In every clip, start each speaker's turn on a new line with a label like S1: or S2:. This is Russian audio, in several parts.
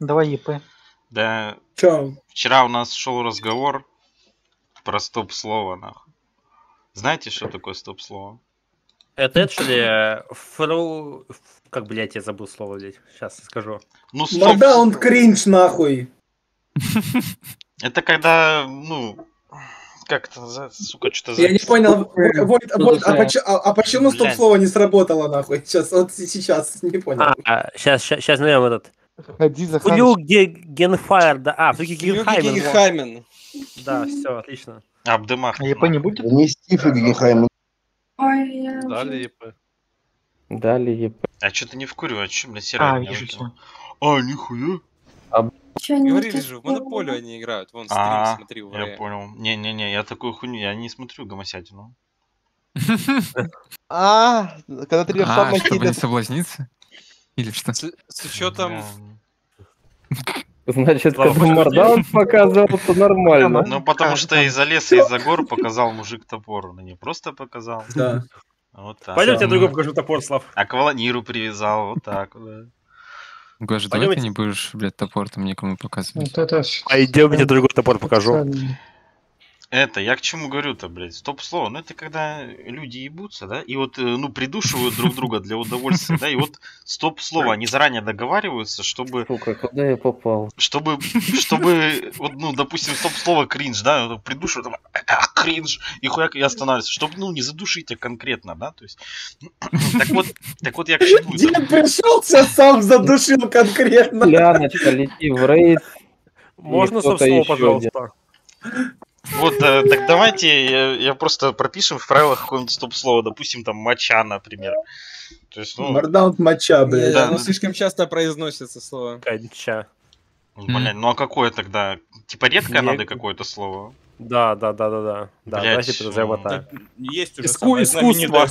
S1: Давай ЕП.
S2: Да,
S3: Чё?
S2: вчера у нас шел разговор про стоп-слово, нахуй. Знаете, что такое стоп-слово?
S4: Это это что ли? э, Фру... Как, блядь, я забыл слово, блядь. Сейчас скажу.
S2: Ну, стоп.
S3: Мордаун кринж, нахуй.
S2: Это когда, ну, как это называется, сука, что-то за...
S3: Я не понял, вот, вот, а, поч- а- а почему стоп-слово не сработало, нахуй? Сейчас, вот сейчас, не понял.
S4: А, сейчас, сейчас, сейчас найдем этот.
S5: Ходи за
S4: Флю Генфайр, да. А, Флю
S6: Юки
S4: Генхаймен. вот.
S6: Гигенхаймен.
S4: Да, все, отлично.
S2: Абдемах.
S1: А ЕП не будет?
S7: Не Стив Гигенхайм.
S8: Ой, я
S9: Дали ЕП.
S5: Далее ЕП.
S2: А что-то не вкуриваю, а что, бля, серая
S1: А, вижу.
S2: А, нихуя.
S8: Не
S6: Говорили же, в? Монополию они играют. Вон, стрим,
S2: А,
S6: смотри, в
S2: я понял. Не-не-не, я такую хуйню, я не смотрю гомосятину.
S5: А, когда ты
S10: А,
S5: сам
S10: чтобы не соблазниться? Или что?
S6: С, с учетом...
S5: Значит,
S4: Слава
S5: когда
S4: богу.
S5: Мардаун показывал, то нормально.
S2: Ну, потому что из-за леса, из-за гор показал мужик топор. Ну, не просто показал.
S3: Да.
S2: Вот так.
S4: Пойдем, тебе другой покажу топор, Слав.
S2: А к Волониру привязал, вот так, вот, да.
S10: Гоша, давай ты не будешь, блядь, топор там никому показывать.
S4: Пойдем, тебе другой топор покажу.
S2: Это, я к чему говорю-то, блядь, стоп-слово, ну это когда люди ебутся, да, и вот, э, ну, придушивают друг друга для удовольствия, да, и вот стоп-слово, они заранее договариваются, чтобы,
S5: Сука, куда я попал?
S2: чтобы, чтобы, вот, ну, допустим, стоп-слово кринж, да, придушивают, там, «А, кринж, и хуяк, и останавливаются, чтобы, ну, не задушить конкретно, да, то есть, так вот, так вот я к чему
S3: Дед пришел, сам задушил конкретно.
S5: Ляночка, лети в рейд.
S4: Можно стоп-слово, пожалуйста?
S2: Вот, э, так давайте я, я просто пропишем в правилах какое-нибудь стоп-слово, допустим, там, моча, например. То есть, ну,
S3: моча, блядь.
S2: да,
S6: оно
S2: да.
S6: слишком часто произносится слово.
S4: Конча.
S2: блядь, ну а какое тогда? Типа редкое надо какое-то слово?
S4: Да, да, да, да, да. Да, подозреваем
S2: ну,
S4: так.
S11: Есть уже
S4: Иску-
S11: самое
S4: искусство.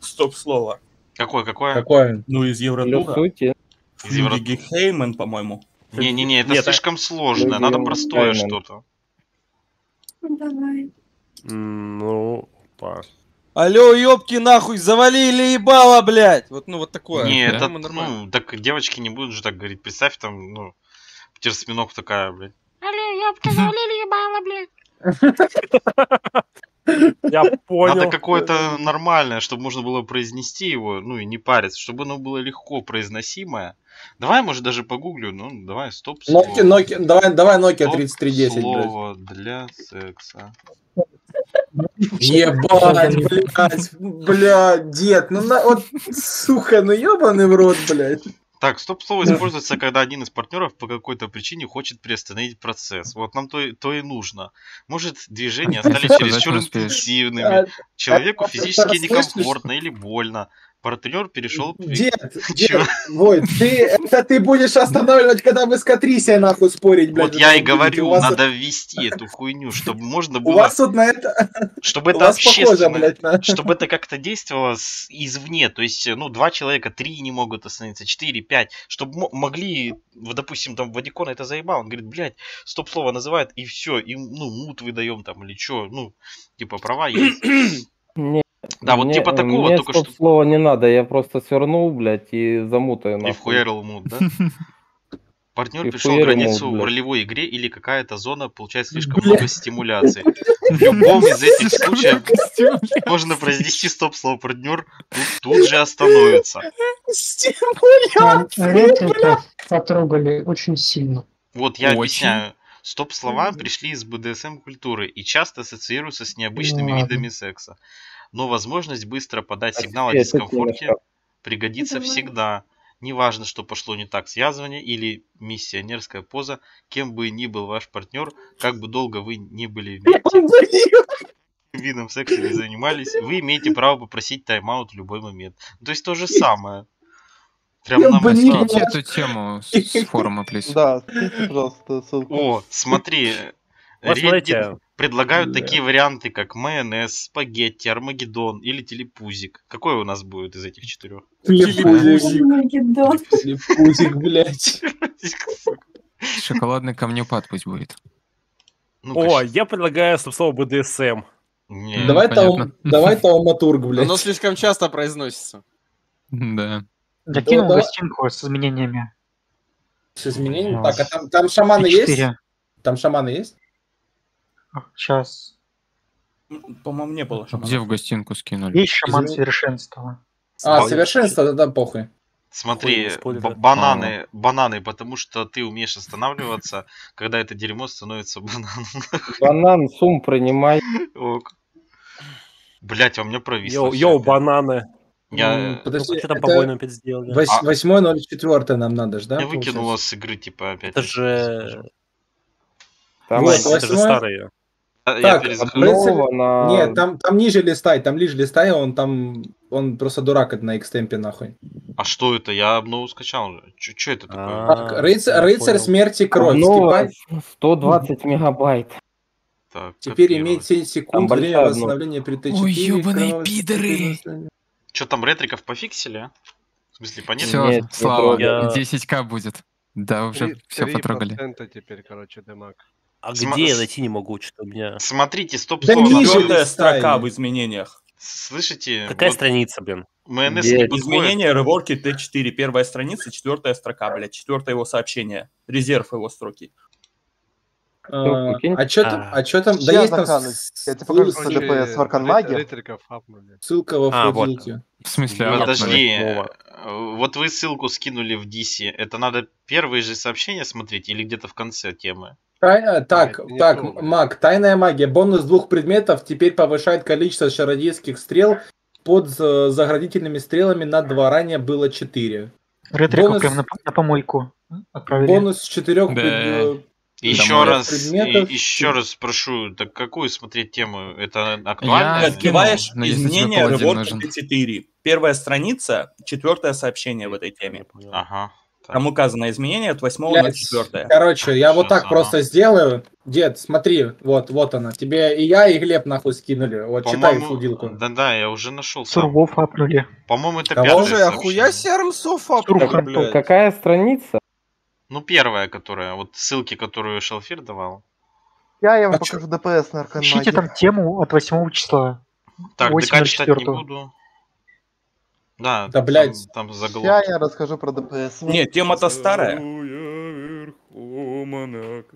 S11: стоп-слово.
S2: Какое, какое?
S3: Какое?
S11: Ну, из Евротура.
S2: Из Евро-
S11: Флюги Гигенхаймен, по-моему.
S2: Не-не-не, это
S4: Нет,
S2: слишком сложно, надо простое что-то.
S8: Ну, Давай.
S4: Ну, па.
S6: Алло, ёбки нахуй, завалили ебало, блядь! Вот, ну, вот такое.
S2: Не,
S10: да?
S2: это, ну, так девочки не будут же так говорить. Представь, там, ну, терсминок такая, блядь.
S4: Я понял.
S2: Надо какое-то нормальное, чтобы можно было произнести его, ну и не париться, чтобы оно было легко произносимое. Давай, может, даже погуглю, ну, давай, стоп.
S3: Nokia, Nokia, давай, давай Nokia 3310, блядь.
S2: Слово для секса.
S3: Ебать, блядь, блядь, дед, ну на, вот, сука, ну ебаный в рот, блядь.
S2: Так, стоп-слово используется, когда один из партнеров по какой-то причине хочет приостановить процесс. Вот нам то, и- то и нужно. Может, движения стали чересчур интенсивными, человеку физически некомфортно или больно. Партнер перешел...
S3: Дед, дед, Вой, ты, это ты будешь останавливать, когда вы с Катрисией нахуй спорить, блядь.
S2: Вот я и говорю,
S3: У вас,
S2: надо ввести эту хуйню, чтобы можно
S3: у
S2: было,
S3: вас тут на это,
S2: чтобы
S3: у
S2: это
S3: вас похоже,
S2: общественно,
S3: блядь, на...
S2: чтобы это как-то действовало с- извне, то есть, ну, два человека, три не могут остановиться, четыре, пять, чтобы мо- могли, вот, допустим, там, Вадикон это заебал, он говорит, блядь, стоп-слово называет, и все, и, ну, мут выдаем там, или что, ну, типа, права есть.
S5: Не,
S2: Да, вот
S5: мне-
S2: типа такого,
S5: мне
S2: только что...
S5: стоп-слова не надо, я просто свернул, блядь, и замутаю
S2: И
S5: нахуй.
S2: вхуярил мут, да? Партнер
S5: И
S2: пришел границу в ролевой игре или какая-то зона получает слишком много стимуляции. В любом из этих случаев можно произнести стоп-слово партнер тут, тут же остановится.
S1: это потрогали очень сильно.
S2: Вот я
S10: Очень.
S2: объясняю. Стоп-слова пришли из БДСМ культуры и часто ассоциируются с необычными
S1: Ладно.
S2: видами секса. Но возможность быстро подать
S5: А
S2: сигнал о дискомфорте пригодится всегда. Неважно, что пошло не так, связывание или миссионерская поза, кем бы ни был ваш партнер, как бы долго вы не были вместе, видом секса не занимались, вы имеете право попросить тайм-аут в любой момент. То есть то же самое. Прям
S3: Я.
S10: Скиньте эту тему с форума, плиз.
S5: Да, пожалуйста, ссылку.
S2: О, смотри.
S4: Вот
S2: Предлагают такие варианты, как майонез, спагетти, армагеддон или телепузик. Какой у нас будет из этих четырех?
S3: Телепузик,
S8: Армагеддон.
S3: телепузик, блядь.
S10: Шоколадный камнепад пусть будет.
S2: Ну-ка,
S4: О,
S2: щас.
S4: я предлагаю стоп-слово БДСМ.
S2: Не,
S3: Давай таум, давай тауматург,
S6: Оно
S3: блядь.
S6: слишком часто произносится.
S10: Да.
S1: Закинул
S3: давай.
S1: гостинку с изменениями.
S3: С изменением.
S1: Ну,
S3: Так, а там, там шаманы есть? Там шаманы есть?
S1: Сейчас.
S11: По-моему, не было шамана.
S10: Где в гостинку скинули?
S1: Есть шаман совершенства.
S3: А, совершенство, тогда похуй.
S2: Смотри, бананы, бананы, потому что ты умеешь останавливаться, когда это дерьмо становится бананом.
S5: Банан, сум принимай.
S2: Ок. Блять, а у меня провисло.
S4: Йоу, йоу, бананы.
S2: Я,
S3: М, Подожди,
S4: Ну, что там
S3: это
S4: по-моему опять сделали?
S3: вось-
S2: А-
S3: восьмой ноль четвертый нам надо ж, да?
S2: выкинуло
S3: получается?
S2: с игры, типа, опять.
S4: Это
S2: я
S4: же...
S2: скажу.
S5: Там
S4: это же
S3: восьмой.
S4: старые.
S2: А, Я
S3: Так, рыцарь-
S5: Нового на...
S3: Нет, там, там ниже листай, там ниже листай, он там, он просто дурак на экстемпе нахуй.
S2: А что это? Я обнову скачал чё это такое?
S4: А,
S3: Так, рыцарь,
S4: я
S3: рыцарь смерти кровь,
S5: Нового
S3: скипай.
S5: 120 мегабайт.
S2: Так,
S3: Теперь имеет 7 секунд время восстановления при Т4.
S10: Ой,
S3: кровавое
S10: пидоры!
S2: Чё там ретриков пофиксили, а? В смысле, понятно?
S10: Все, Слава,
S4: трогай. Я-
S10: 10к будет. Да, уже все потрогали.
S7: теперь, короче, демаг.
S4: А
S2: Сма-
S4: где я найти не могу, что у меня...
S2: Смотрите, стоп
S3: Да ниже
S11: строка в изменениях.
S2: Слышите?
S4: Какая
S2: Вот
S4: страница, блин?
S2: МНС не.
S11: Изменения реворки Т4. Первая страница, четвертая строка, блядь. Четвертое его сообщение. Резерв его строки.
S3: А,
S5: кинь.
S3: А чё там,
S4: А.
S3: а чё там, да есть там с-
S9: Я тебе покажу, что ДПС в Арканмаге.
S7: Ретриков апнули.
S3: ссылка во
S4: А, вот.
S3: флоте.
S10: В смысле?
S2: Подожди, вот вы ссылку скинули в DC. Это надо первые же сообщения смотреть или где-то в конце темы?
S3: Тай- а, Так,
S7: это не
S3: так,
S7: блин.
S3: маг, тайная магия. Бонус двух предметов теперь повышает количество чародейских стрел под за- заградительными стрелами на два. Ранее было 4.
S1: Ретрика
S3: Бонус-
S1: прям на, на помойку отправили.
S3: Бонус с э, 4
S10: Да.
S2: Еще
S10: Домой.
S2: раз,
S3: предметов.
S2: и- еще раз прошу, так какую смотреть тему? Это актуально?
S10: Я
S11: открываешь
S10: паладин
S11: реворка
S10: нужен.
S11: Т4. Первая страница, четвертое сообщение в этой теме.
S2: Ага.
S11: Там указано изменение от 8 на 4.
S3: Короче, я вот так
S2: ага.
S3: просто сделаю. Дед, смотри, вот, вот она. Тебе и я, и Глеб нахуй скинули. Вот читай фудилку.
S2: Да-да, я уже нашел.
S1: Сурвов апнули.
S2: По-моему, это
S6: Слушай,
S2: сообщение.
S6: охуя блядь.
S5: Какая страница?
S2: Ну, первая, которая, вот ссылки, которую Шалфир давал.
S9: Я, я вам
S3: А
S9: покажу ДПС на
S1: Ищите
S9: Арканмаге.
S1: там тему от 8 числа.
S2: Так, ДК читать не буду. Да,
S3: Да, блядь.
S2: Там, там заголовки.
S9: Сейчас я расскажу про ДПС.
S11: Нет, тема-то старая.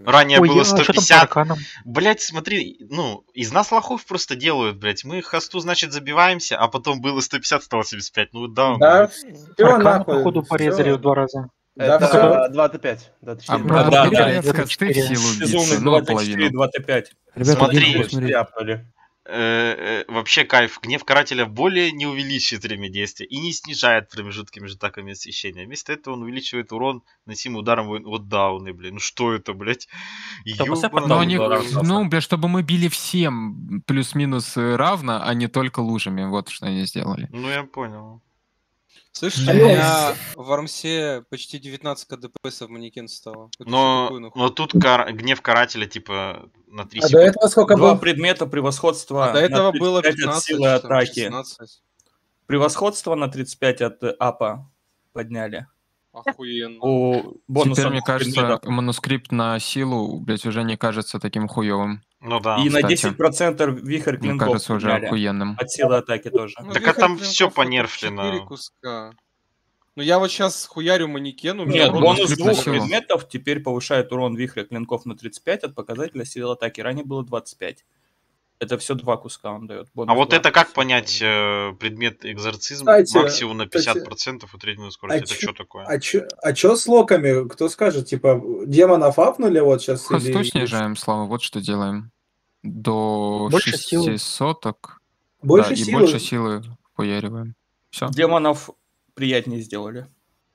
S2: Ранее
S1: Ой,
S2: было
S1: а что там по
S2: 150.
S1: арканам?
S2: Блять, смотри, ну, из нас лохов просто делают, блять. Мы хосту, значит, забиваемся, а потом было 150, стало 75. Ну да.
S3: Да, все нахуй.
S1: походу, порезали в два раза.
S3: Да,
S9: Это
S3: всё.
S9: 2Т5. 2Т4.
S10: А,
S11: Да,
S10: брат,
S11: да,
S10: блядь,
S1: да.
S10: косты в силу
S11: Безумный
S10: убийцы, ну,
S11: 24,
S10: половину.
S11: 2Т5.
S2: Смотри,
S9: апнули.
S2: Э, э, вообще кайф. Гнев карателя более не увеличивает время действия и не снижает промежутки между атаками и освещения. Вместо этого он увеличивает урон носимый ударом вот дауны, блин. Ну что это, Ёбаный
S10: Но они, ну, бля, чтобы мы били всем плюс-минус э, равно, а не только лужами. Вот что они сделали.
S2: Ну я понял.
S6: Слышите, у меня в Армсе почти 19 КДПС в манекен стало. Это
S2: Но,
S6: такое,
S2: но тут кар- гнев карателя, типа, на 3
S3: А до
S2: секунды.
S3: этого сколько
S11: Два
S3: было?
S11: предмета превосходства
S6: А до этого
S11: на
S6: было
S11: 35 от
S6: 15,
S11: силы атаки.
S6: 16.
S11: Превосходство на 35 от э, апа подняли.
S6: Охуенно.
S11: У бонуса
S10: Теперь, мне кажется,
S11: предметов.
S10: манускрипт на силу, блядь, уже не кажется таким хуевым.
S2: Ну да.
S11: И на
S10: кстати.
S11: 10% вихрь
S10: Мне
S11: клинков
S10: кажется, уже
S11: подняли.
S10: охуенным.
S11: От силы атаки тоже.
S6: Ну,
S2: Так а там
S6: это
S2: понерфлено.
S6: куска. Ну я вот сейчас хуярю манекен, у меня
S11: Нет, бонус
S10: на
S11: двух
S10: силу.
S11: предметов теперь повышает урон вихря клинков на 35 от показателя силы атаки. Ранее было 25. Это все два куска он дает.
S2: А вот это как понять э, предмет экзорцизм
S3: Кстати,
S2: максимум на
S3: кстати,
S2: 50% утренней скорости?
S3: а
S2: это что такое?
S3: А чё, а чё с локами? Кто скажет? Типа, демонов апнули вот сейчас?
S10: Хосту снижаем, Слава, вот что делаем. До
S1: Больше силы.
S10: 6 соток.
S3: Больше
S10: да, и
S3: силы?
S10: больше силы хуяриваем. Все.
S11: Демонов приятнее сделали.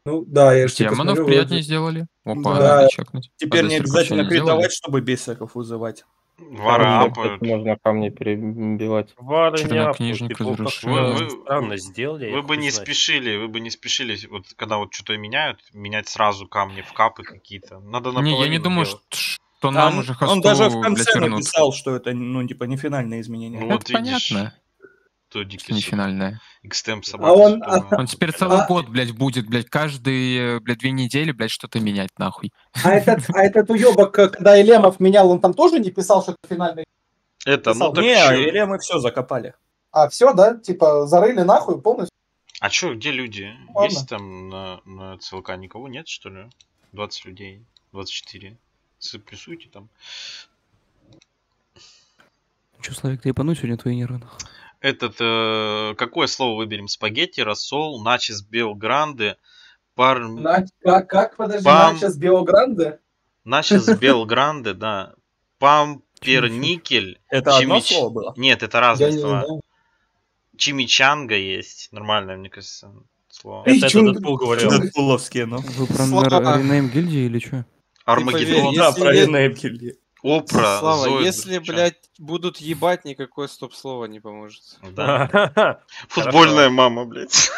S3: Ну да, я же
S10: Демонов
S3: смотрю,
S10: приятнее
S3: вроде-
S10: сделали. Опа,
S3: Да.
S10: надо чекнуть.
S11: Теперь
S10: А
S11: не обязательно критовать, чтобы бесиков вызывать.
S2: Вара апают.
S5: Можно камни перебивать.
S4: Вары не
S10: Чернокнижник
S4: апнут, типа,
S10: разрушил.
S2: Вы- вы-
S4: странно сделали.
S2: Вы бы не
S4: знает.
S2: спешили, вы бы не спешили, вот когда вот что-то меняют, менять сразу камни в капы какие-то. Надо
S10: Не, я не
S2: наполовину
S10: думаю,
S2: делать.
S10: что, что нам
S11: Там-
S10: уже
S11: он
S10: хосту,
S11: даже в конце написал, что это, ну, типа, не финальное изменение.
S2: Ну
S10: Это
S2: вот видишь,
S10: понятно,
S2: то
S10: что
S2: дикий
S10: не
S2: суд.
S10: финальное.
S2: Экстемп
S3: А
S2: собака
S3: он-.
S10: Он теперь целый
S3: А-
S10: год, блядь, будет, блядь, каждые, блядь, две недели, блядь, что-то менять, нахуй.
S3: А этот, а этот уебок, когда Элемов менял, он там тоже не писал, что это финальный?
S2: Это, ну так
S11: не,
S2: чё?
S11: или мы все закопали.
S3: А, все, да? Типа, зарыли нахуй полностью?
S2: А чё, где люди?
S3: Ладно.
S2: Есть там на, на ЦЛК никого нет, что ли? 20 людей. 24. С- Плюсуйте там.
S12: Че, Славик, ты ебануть сегодня твои нервы?
S2: Этот, э, какое слово выберем? Спагетти, рассол, начес, белгранде, пар...
S3: На- как, как, подожди,
S2: Пам.
S3: сейчас Биогранде?
S2: начес, белгранде, да. Памперникель.
S11: Это одно
S2: чимич-
S11: слово было?
S2: Нет, это разные слова. Чимичанга есть. Нормальное, мне кажется, слово.
S4: Это, Дэдпул говорил.
S11: Дэдпуловские, ну.
S12: Вы про ренейм гильдии или что?
S2: Армагеддон.
S11: Да, про Ренейм Гильдии.
S2: Опра.
S6: Слава,
S2: Зоид,
S6: если,
S2: чё?
S6: блядь, будут ебать, никакое стоп-слово не поможет.
S2: Да. Футбольная мама, блядь.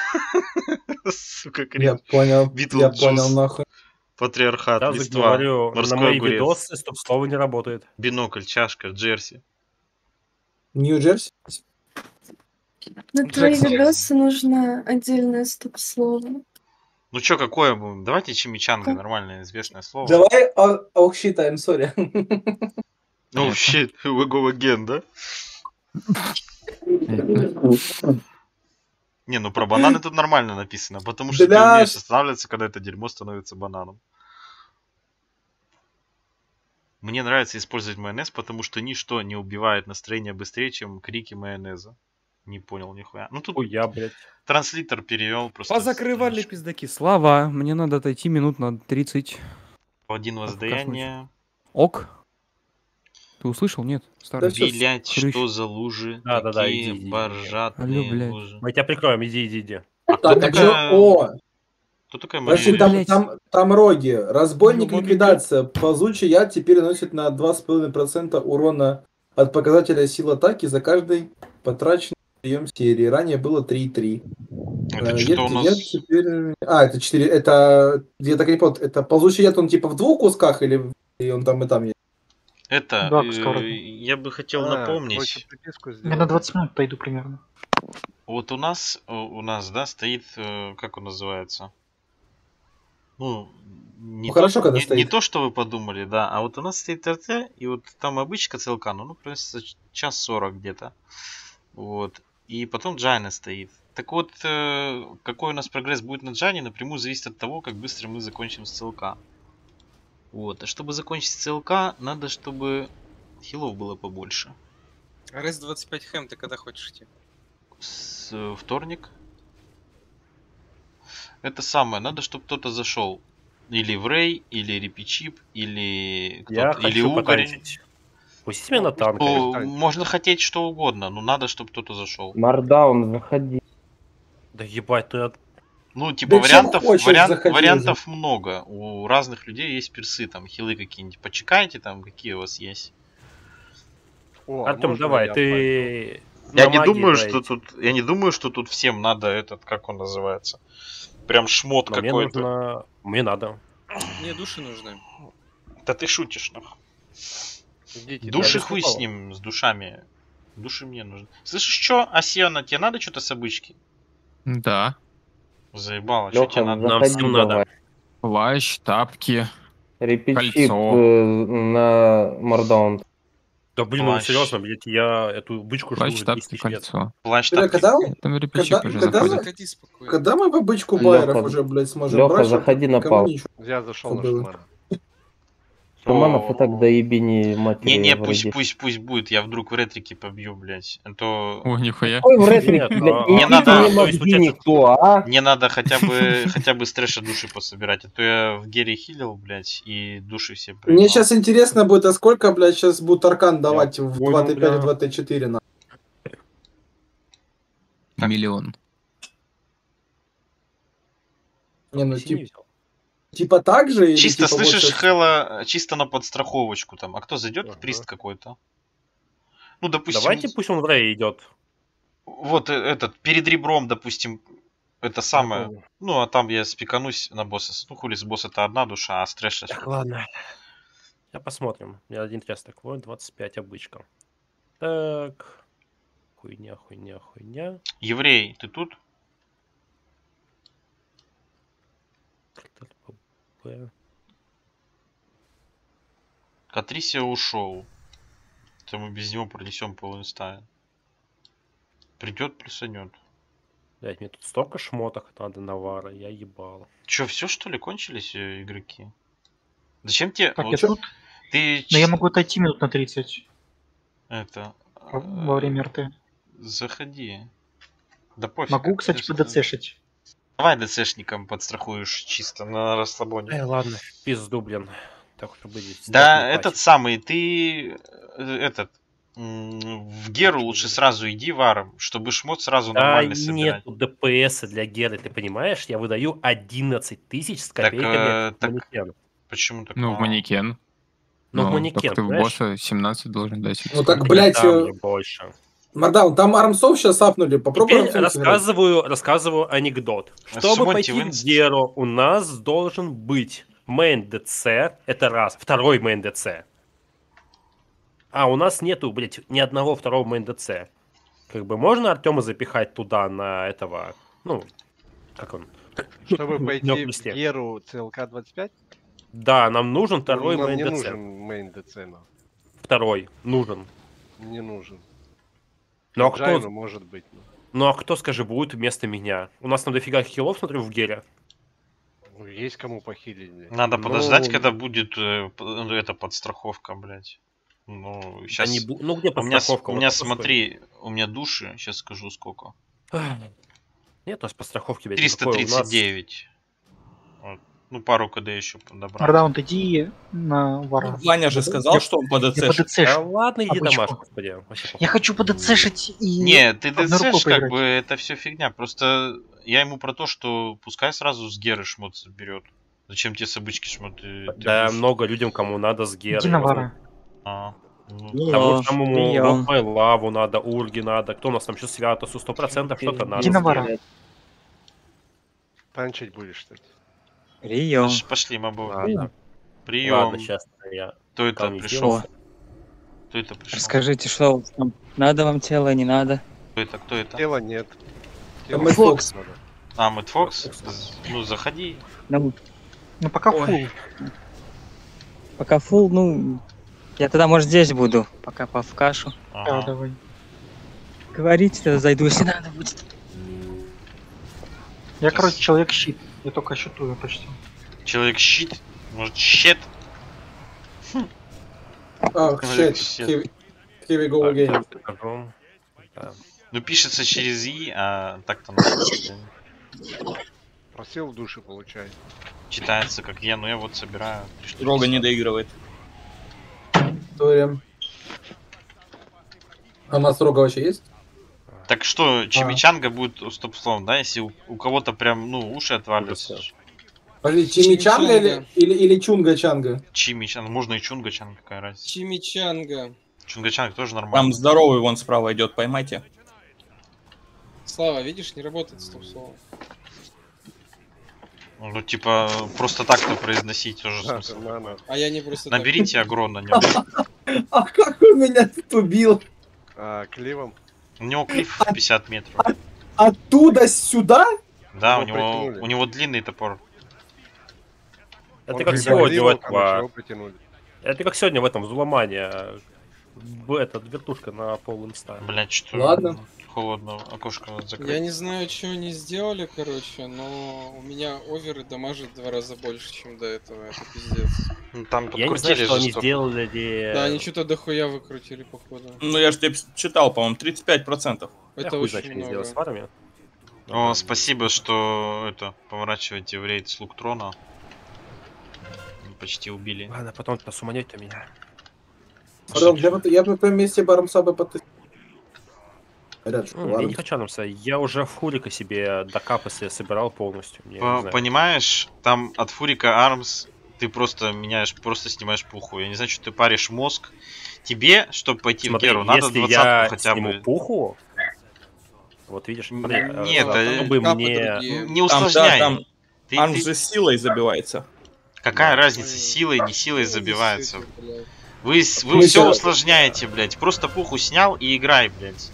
S2: Сука,
S3: Я
S2: крем.
S3: понял, я понял, нахуй.
S2: Патриархат,
S4: Сразу
S2: листва,
S4: говорю, на
S2: морской
S4: мои
S2: огурец,
S4: видосы стоп-слово не работает.
S2: бинокль, чашка, джерси.
S3: Нью-Джерси?
S8: На твои видосы нужно отдельное стоп-слово.
S2: Ну чё, какое? Давайте чимичанга, нормальное, известное слово.
S3: Давай, а- ох, shit, I'm sorry.
S2: Oh shit, we go again, да? Не, ну про бананы тут нормально написано, потому что ты
S3: Бля.
S2: умеешь останавливаться, когда это дерьмо становится бананом. Мне нравится использовать майонез, потому что ничто не убивает настроение быстрее, чем крики майонеза. Не понял нихуя. Ну тут
S4: Хуя, блядь.
S2: транслитер перевел просто.
S12: Позакрывали пиздаки. Слава, мне надо отойти минут на 30.
S2: В один воздаяние.
S12: Ок. Ты услышал? Нет? Старый.
S3: Да
S2: Блять,
S12: хрыщ.
S2: что за лужи?
S4: Да-да-да,
S2: Такие
S4: иди, иди, иди.
S2: боржатные
S12: Алло, блядь.
S2: лужи.
S4: Мы тебя прикроем, иди, иди, иди.
S2: А кто
S3: Так, а чё?
S2: такая...
S3: О,
S2: Кто такая
S3: Подожди, там,
S12: блядь.
S3: там, там роги. Разбойник,
S12: Ёбаный
S3: ликвидация. Ползучий яд теперь наносит на 2,5% урона от показателя сил атаки за каждый потраченный прием серии. Ранее было 3,3.
S2: Это
S3: Э,
S2: что-то у нас...
S3: яд теперь... А, это 4. Это... Я так и не понял. Это ползучий яд, он типа в двух кусках или и он там и там есть?
S2: Это,
S1: Два
S2: э, я бы хотел
S7: А,
S2: напомнить.
S1: Я на 20 минут пойду примерно.
S2: Вот у нас, у нас, да, стоит, э, как он называется? Ну, не,
S3: Ну,
S2: то,
S3: хорошо, когда
S2: не,
S3: стоит.
S2: не то, что вы подумали, да, а вот у нас стоит РТ, и вот там обычка целка, ну, ну, просто час сорок где-то. Вот. И потом Джайна стоит. Так вот, э, какой у нас прогресс будет на Джайне, напрямую зависит от того, как быстро мы закончим с ЦЛК. Вот. А чтобы закончить с ЦЛК, надо, чтобы хилов было побольше.
S6: РС 25 хэм, ты когда хочешь идти?
S2: с э, вторник. Это самое, надо, чтобы кто-то зашел. Или в Рей, или Репичип, или
S4: Я
S2: кто-то, или
S4: хочу
S2: Угорь.
S4: потанчить. Пустите меня на танк.
S2: Ну,
S7: танк.
S2: можно хотеть что угодно, но надо, чтобы кто-то зашел.
S5: Мардаун, заходи.
S4: Да ебать, ну я...
S2: Ну, типа,
S3: Да
S2: вариантов,
S3: хочешь,
S2: вариант-
S3: заходи,
S2: вариантов много. У разных людей есть персы, там, хилы какие-нибудь. Почекайте там, какие у вас есть.
S7: О, а
S4: Артем, давай,
S7: я
S4: ты...
S2: Я
S4: на
S2: не
S4: магии
S2: думаю,
S4: давай.
S2: что тут. Я не думаю, что тут всем надо этот, как он называется. Прям шмот
S4: Но мне
S2: какой-то.
S4: нужно... Мне надо.
S6: Мне души нужны.
S2: Да ты шутишь, нахуй.
S7: Идите,
S2: Души хуй с ним, с душами. Души мне нужны. Слышишь, что, Асиана, тебе надо что-то с обычки?
S10: Да.
S2: Заебало, что тебе
S5: Леха,
S2: надо?
S4: Нам всем надо.
S10: Плащ, тапки. Кольцо.
S5: э, на Мардаун.
S4: Да блин, ну серьезно, блядь, я эту бычку жду
S10: Плащ,
S4: уже 10
S10: тапки,
S4: тысяч лет.
S10: кольцо.
S2: Плащ
S3: Бля,
S2: тапки.
S3: когда,
S10: Там
S3: Когда-
S10: уже
S3: когда.
S6: Заходи спокойно.
S3: когда мы
S5: Лёха,
S3: Байеров уже, блядь, сможем
S5: Лёха,
S3: брать?
S5: заходи на пал.
S7: Я зашел на
S3: было.
S5: Шаманов и так до ебени матери.
S2: Не-не, пусть, пусть, пусть будет, я вдруг в ретрике побью, блядь. А то
S10: О, нихуя.
S5: Ой, в ретрике,
S4: Нет,
S5: блядь, не
S2: Не надо-
S5: не никто, а?
S2: мне надо хотя бы хотя бы с трэша души пособирать, а то я в Гере хилил, блядь, и души все
S3: Мне
S2: проебал.
S3: сейчас интересно будет, а сколько, блядь, сейчас будут аркан давать в
S4: понял,
S3: 2Т5
S4: бля.
S3: и 2Т4 на.
S10: Миллион.
S3: Не, ну
S4: Если
S3: тип-
S4: не взял.
S3: Типа так же? или
S2: Чисто
S3: типа вот
S2: слышишь,
S3: щас-
S2: Хэла, чисто на подстраховочку там. А кто зайдет?
S4: Ага.
S2: Прист какой-то. Ну, допустим,
S4: Давайте пусть он в Рэй идет.
S2: вот э, этот, перед ребром, допустим, это самое.
S4: понял.
S2: Ну, а там я спеканусь на босса. Ну, хули с босса это одна душа, а с трэша...
S4: Так, ладно. Я посмотрим. Мне один тест такой, 25 обычка. Так. Хуйня, хуйня, хуйня.
S2: Еврей, ты тут?
S4: П.
S2: Катрисия ушел. То мы без него пронесем полинстая. Придет, плюсанет.
S4: Блять, мне тут столько шмоток надо навара, я ебал.
S2: Че, все что ли кончились э, игроки? Зачем тебе...
S1: Так,
S2: вот
S1: я тут.
S2: Ты
S1: Но я могу отойти минут на 30
S2: Это...
S1: во- время РТ.
S2: Заходи. Да пофиг.
S1: Могу, кстати, подоцешить.
S2: Давай ДЦшникам подстрахуешь чисто на расслабоне.
S4: Э, ладно, пизду, блин. Так уж и быть.
S2: Да, этот самый, ты э, этот в Геру лучше сразу иди варом, чтобы шмот сразу
S4: Да
S2: нормально собирать.
S4: нету ДПС для Геры, ты понимаешь? Я выдаю 11 тысяч с
S2: Так,
S4: копейками
S2: э,
S4: в
S2: так
S4: манекен.
S2: Почему так
S10: Ну, в манекен.
S4: Ну, в манекен,
S10: так ты в босса 17 должен дать.
S3: Ну так, блядь, э,
S4: больше.
S3: Мардаун, там армсов сейчас апнули. Попробуй
S4: Теперь рассказываю, рассказываю анекдот. Чтобы
S2: Сумоньте
S4: пойти в. Геру, у нас должен быть мейн ДЦ, это раз, второй мейн ДЦ. А у нас нету, блядь, ни одного второго мейн ДЦ. Как бы можно Артема запихать туда на этого, ну, как он?
S7: Чтобы пойти в. Геру ЦЛК 25?
S4: Да, нам нужен второй
S7: Нам
S4: мейн
S7: не
S4: ДЦ.
S7: нужен мейн ДЦ, нам.
S4: Второй нужен.
S7: Не нужен.
S4: Ну а кто,
S7: может быть. ну.
S4: ну а кто, скажи, будет вместо меня? У нас там дофига хилов, смотрю, в Гере.
S7: Ну, есть кому похилить.
S2: Надо
S7: Ну,
S2: подождать, когда будет э, ну, эта подстраховка, блядь. Ну, сейчас...
S4: не бу- ну, где
S2: у меня,
S4: подстраховка?
S2: у
S4: Вот
S2: меня смотри, у меня души, сейчас скажу сколько.
S4: Нет у нас подстраховки, блядь, никакой. У нас-
S2: 339. Ну, пару КД еще подобрал.
S1: Мардаун, иди на вара.
S11: Ваня же сказал,
S1: Я-
S11: что он
S1: Я
S11: подоцешит.
S1: подоцешу.
S4: Да ладно, иди
S1: Обычку.
S4: домашку, господи.
S1: Я хочу подоцешить и...
S2: Не, ты ДЦш, как
S1: поиграть.
S2: бы, это все фигня. Просто я ему про то, что пускай сразу с Геры шмот соберет. Зачем тебе с обычки шмот? Ты- ты
S4: Да,
S2: будешь-
S4: много людям, кому надо с Герой.
S1: Иди на вара.
S2: А, ну,
S4: Тому самому
S12: приём.
S4: Лапай Лаву надо, Урги надо. Кто у нас там еще Святосу? Сто процентов что-то надо.
S1: Иди на
S4: с
S1: вара.
S4: Герой.
S7: Панчить будешь, что ли?
S12: Прием.
S2: Пош- Пошли, мобов.
S4: Ладно.
S2: Прием.
S4: Ладно, сейчас я
S2: Кто это пришел? Кто это пришел?
S12: расскажите, что там? Надо вам тело, не надо?
S2: Кто это? Кто это?
S7: Тела нет. Тело
S3: Мэтт Фокс.
S7: надо.
S2: А, Мэтт Фокс? Ну, заходи.
S12: Ну,
S1: Ну пока
S12: Ой.
S1: фул.
S12: пока фул, ну... Я тогда, может, здесь буду, пока по в кашу.
S1: Да,
S2: Ага.
S1: давай.
S12: Говорите, тогда зайду, если надо будет.
S1: Я, короче, человек-щит. Я только щитую почти.
S2: Человек щит. Может, щит?
S3: Ах,
S2: Человек
S3: щит. Here we go again.
S2: Ну, пишется через И, а так-то ну,
S7: Просил в душе, получай.
S2: читается как я, но я вот собираю.
S11: Рога не доигрывает.
S3: История. А у нас рога вообще есть?
S2: Так что, Чимичанга будет стоп-словом, да? Если у, у кого-то прям, ну, уши отвалятся.
S3: Подожди, Чимичанга или, или, или Чунга-Чанга?
S2: Чимичанга, можно и Чунга-чанга, какая разница.
S6: Чимичанга.
S2: Чунга-чанга тоже нормально.
S11: Там здоровый вон справа идет, поймайте.
S6: Слава, видишь, не работает стоп слово.
S2: Ну, типа, просто так-то произносить тоже
S7: Да,
S2: смысл.
S7: на, на.
S6: А я не просто так.
S2: Наберите агро на нем.
S3: А как он меня тут убил?
S7: А, кливом.
S2: У него клиф в 50 метров.
S3: Оттуда сюда?
S2: Да, у
S7: Его
S2: него,
S7: притянули.
S2: у него длинный топор.
S4: Это
S7: Он
S4: как сегодня
S7: его притянули.
S4: Это как сегодня в этом взломании. В этот вертушка на пол инста.
S2: Блять, что?
S3: Ладно.
S2: Холодно, окошко надо закрыть.
S6: Я не знаю, что они сделали, короче, но у меня оверы дамажит в два раза больше, чем до этого. Это пиздец.
S2: Ну, Там
S4: Я не знаю, что они сделали.
S6: Да, они что-то дохуя выкрутили, походу.
S11: Ну, я же тебе читал, по-моему, 35%.
S4: Я
S6: Это
S4: хуй
S6: очень
S4: они сделали с
S6: много.
S4: фарами.
S2: О, спасибо, что это поворачиваете в рейд слуг трона. Почти убили.
S4: Ладно, потом посуманете меня.
S3: Пардон, я, бы- я бы по месте Бармса бы потестил.
S4: Я
S3: ладно.
S4: не хочу анонса. Я уже в Хурика себе докапы себе собирал полностью.
S2: По-. Понимаешь, там от Фурика Армс ты просто меняешь, просто снимаешь пуху. Я не знаю, что ты паришь мозг. Тебе, чтобы пойти
S4: Смотри,
S2: в Геру, надо
S4: если
S2: двадцатку
S4: я
S2: хотя
S4: сниму
S2: бы.
S4: пуху, вот видишь, смотри, э,
S2: Нет, э,
S6: Капы
S4: мне...
S6: другие.
S2: Не
S11: Там, да,
S2: усложняй.
S11: там
S2: Ты-
S11: Арм
S2: ты-
S11: же силой забивается.
S2: Какая
S6: Да.
S2: разница,
S6: Ой.
S2: силой, не силой забивается.
S6: Блядь.
S2: Вы, вы все усложняете, блядь. Просто пуху снял и играй, блядь.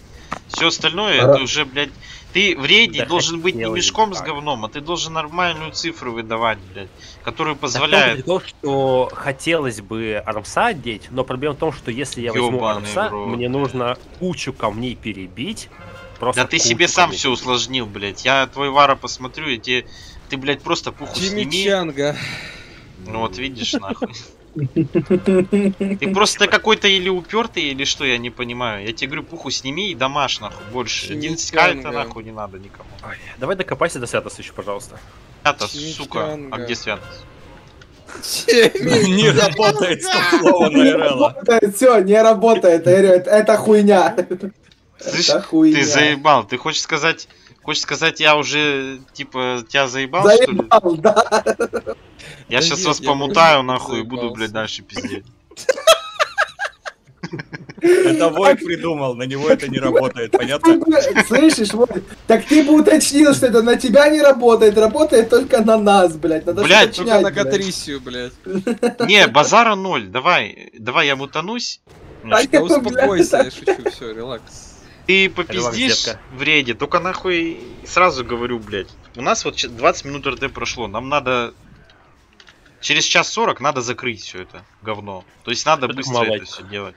S2: Все остальное,
S3: Ара-
S2: это уже, блядь. Ты в рейде
S4: Да
S2: должен быть не мешком
S4: я
S2: с
S4: так.
S2: говном, а ты должен нормальную цифру выдавать, блядь. Которую
S4: Да
S2: позволяет.
S4: и то, что хотелось бы Армса одеть, но проблема в том, что если я возьму
S2: Ёбаный
S4: Армса,
S2: в рот.
S4: мне нужно кучу камней перебить. Просто
S2: Да ты себе сам
S4: камней.
S2: все усложнил, блядь. Я твой вара посмотрю, и тебе. Ты, блядь, просто пуху сними.
S6: Чимичанга.
S2: Ну вот видишь, нахуй. Ты просто какой-то или упертый, или что, я не понимаю. Я тебе говорю, пуху сними и дамаш, нахуй, больше. 11 это нахуй не надо никому.
S4: Давай докопайся до святости еще, пожалуйста.
S2: Свято, сука, а где святость?
S11: Не работает стоп-слово на РЛ.
S3: Все, не работает, это, хуйня.
S2: Слышь. Ты заебал, ты хочешь сказать... Хочешь сказать, я уже, типа, тебя заебал, что ли?
S3: Заебал, да.
S2: Я
S6: Да
S2: сейчас
S6: нет,
S2: вас
S6: я
S2: помутаю, нахуй, и буду, блядь, дальше пиздеть.
S11: Это Вой придумал, на него это не работает, понятно?
S3: Слышишь, вот, так ты бы уточнил, что это на тебя не работает, работает только на нас, блядь. Надо
S2: Блядь,
S6: Только на. Катрисию, блядь.
S2: Не, базара ноль, давай, давай я мутанусь.
S6: Да успокойся, я шучу, все, релакс.
S2: Ты попиздишь в рейде, только нахуй сразу говорю, блядь. У нас вот щ- 20 минут РТ прошло, нам надо... Через час 40 надо закрыть все это говно. То есть надо
S4: Это
S2: быстро это все делать.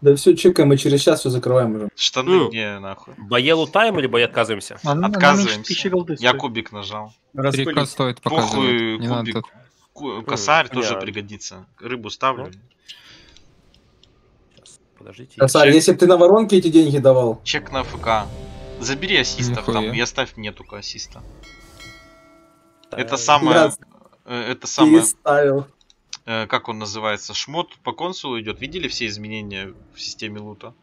S3: Да все, чекаем, мы через час все закрываем уже.
S2: Штаны
S4: Ну.
S2: где нахуй?
S4: Бое лутаем или бое отказываемся?
S1: А, ну,
S2: Отказываемся.
S1: голды
S2: Я кубик нажал.
S10: 3К стоит
S2: Похуй,
S10: показывать. Надо
S2: кубик.
S10: тут.
S2: Ку- Косарь
S4: Ну,
S2: тоже
S4: я-
S2: пригодится. Рыбу ставлю.
S4: Ну. Подождите.
S3: Косарь, если бы ты на воронке эти деньги давал.
S2: Чек на ФК. Забери ассистов там
S10: Нихуя.
S2: и оставь мне только ассиста.
S4: Так,
S2: Это самое...
S3: Я
S2: э, Это самое...
S3: переставил.
S2: э, Как он называется? Шмот по консулу идет. Видели все изменения в системе лута?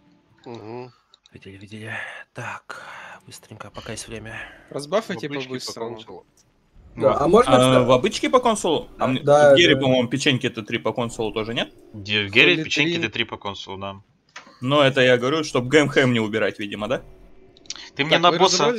S7: Мгм.
S4: Видели, видели. Так, быстренько, пока есть время.
S6: Разбафайте
S7: по
S6: по-быстрому.
S7: консулу.
S3: Да, а можно...
S11: А, в обычке по консулу? А мне-
S3: Да,
S11: в Гере,
S3: да.
S11: по-моему, печеньки это 3 по консулу тоже нет?
S2: Где в Гере печеньки
S6: три.
S2: Т3 по консулу, да.
S11: Но это я говорю, чтобы ГМХМ не убирать, видимо, да?
S2: Ты мне
S6: Так,
S2: на
S6: вы
S2: босса...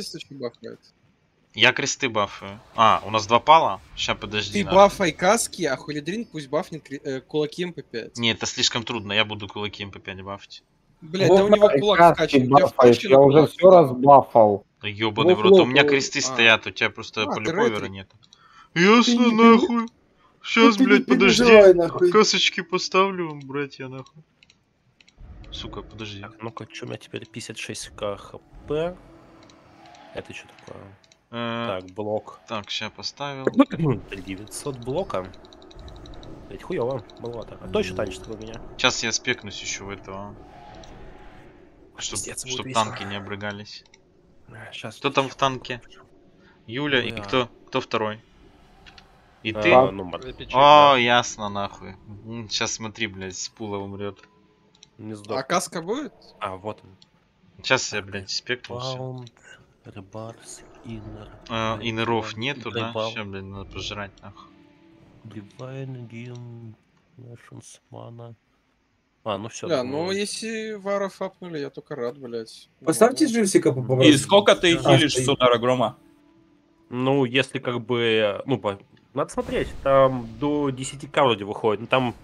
S2: Я кресты бафаю. А, у нас два пала? Сейчас подожди.
S6: Ты
S2: надо.
S6: бафай каски, а хулидрин пусть бафнет э, кулаки МП5.
S2: Не, это слишком трудно, я буду кулаки МП5 бафать.
S6: Блять, да у него кулак
S5: бафаешь,
S6: вкачан
S5: Я уже все разбафал.
S2: Да ёбаный в рот, у меня кресты
S6: А.
S2: стоят, у тебя просто
S6: А, ретро.
S2: нет. Ясно, нахуй. Сейчас, блядь, подожди. Косочки поставлю вам, братья, нахуй. Сука, подожди.
S4: Ну-ка, что у меня теперь 56к хп? Это что такое?
S2: Э,
S4: Так, блок.
S2: Так, сейчас поставил.
S4: 900 блока. Ведь хуёво, маловато. А то еще танчит у меня.
S2: Сейчас я спекнусь еще в этого. Чтоб,
S4: Пиздец, будет
S2: чтоб танки не обрыгались.
S4: Сейчас.
S2: Кто там в танке? Юля и кто? Кто второй? И
S4: А,
S2: ты?
S4: ну, мар-
S2: О, ясно, нахуй. Сейчас смотри, блядь, с пула умрет.
S4: не
S6: А каска будет?
S4: А, вот он.
S2: Сейчас я, блядь, спекнулся.
S4: Рыбарс, Иннер.
S2: А, инеров нету, да? Сейчас, блядь, надо пожрать, нахуй.
S4: Divine Гим, Nations Mana. А, ну все.
S6: Бля, ну если варов апнули, я только рад, блять.
S3: Поставьте Дживсика по
S11: И сколько ты
S3: А,
S11: хилишь с удара грома?
S4: Ну, если как бы... Ну, по- надо смотреть. Там до 10к вроде выходит. Ну, там...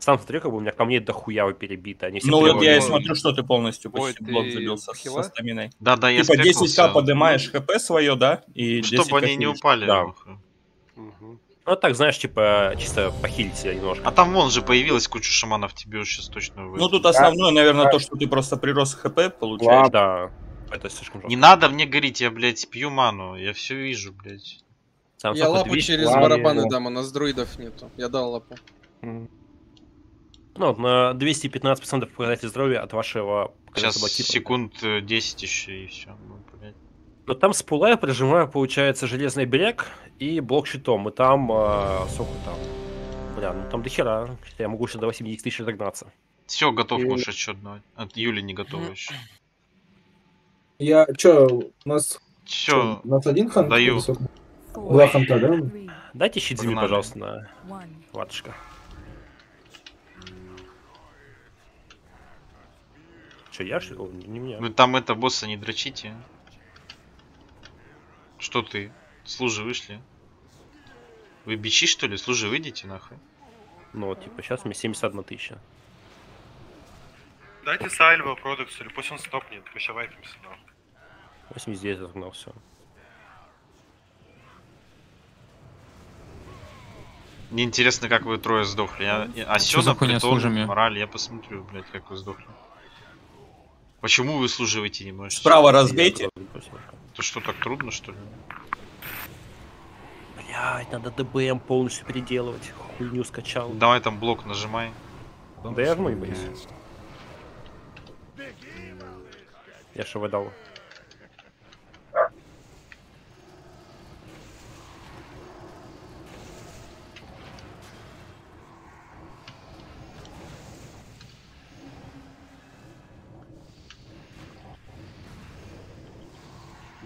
S4: Сам смотрю, как бы у меня камней дохуя перебито. Они все
S11: Ну вот я и
S2: Ой,
S11: смотрю, что ты полностью
S7: Ой,
S11: почти
S7: ты
S11: блок забился
S7: хила?
S11: со стаминой.
S2: Да-да, я
S11: Типа 10к
S2: спекнулся.
S11: поднимаешь хп свое, да? И 10
S2: Чтобы они не упали.
S4: Да. Ну, так, знаешь, типа, чисто похилить себя немножко.
S2: А там вон же появилась куча шаманов, тебе сейчас точно
S11: Ну
S2: выйдет.
S11: тут основное, наверное, то, что ты просто прирос хп получаешь.
S5: Ладно.
S4: Да. Это слишком
S2: Не
S4: жестко.
S2: надо мне говорить, я, блядь, пью ману. Я все вижу, блядь.
S4: Там
S6: Я лапу
S4: 200.
S6: через
S5: ладно,
S6: барабаны
S5: да.
S6: дам, у нас друидов нету. Я дал лапу.
S4: Ну, на 215% показатель здоровья от вашего
S2: Сейчас секунд э, 10 еще и все.
S4: Но там с пула я прижимаю, получается, железный берег и блок щитом. И там, э, сколько там? Бля, ну там до хера. Я могу еще до 80 тысяч разогнаться.
S2: Все, готов
S3: И-
S2: можешь отчет давать. От Юли не готова еще.
S3: Я, чё, у нас...
S2: Все,
S3: чё, У нас один хан?
S2: даю.
S3: Два ханта, да?
S4: Дайте щит зими, пожалуйста, на ватушка. Че, я что? ли? Не меня.
S2: вы там это босса не дрочите. Что ты? Служи вышли. Вы бичи что ли? Служи, выйдите нахуй.
S4: Ну, вот, типа, сейчас у меня 71 тысяча.
S13: Дайте Сальво продукцию, или пусть он стопнет, мы сейчас вайпимся нахуй.
S4: 89 разогнал, все.
S2: Мне интересно, как вы трое сдохли. Я, я- а
S10: Чё за хуйня с лужами?
S2: Мораль, я посмотрю, блядь, как вы сдохли. Почему вы служиваете не можете?
S11: Справа разбейте.
S2: То что, так трудно, что ли?
S4: Блять, надо ДБМ полностью переделывать. Хуйню скачал.
S2: Давай там блок нажимай.
S4: Да я жму, боюсь. Я что выдал?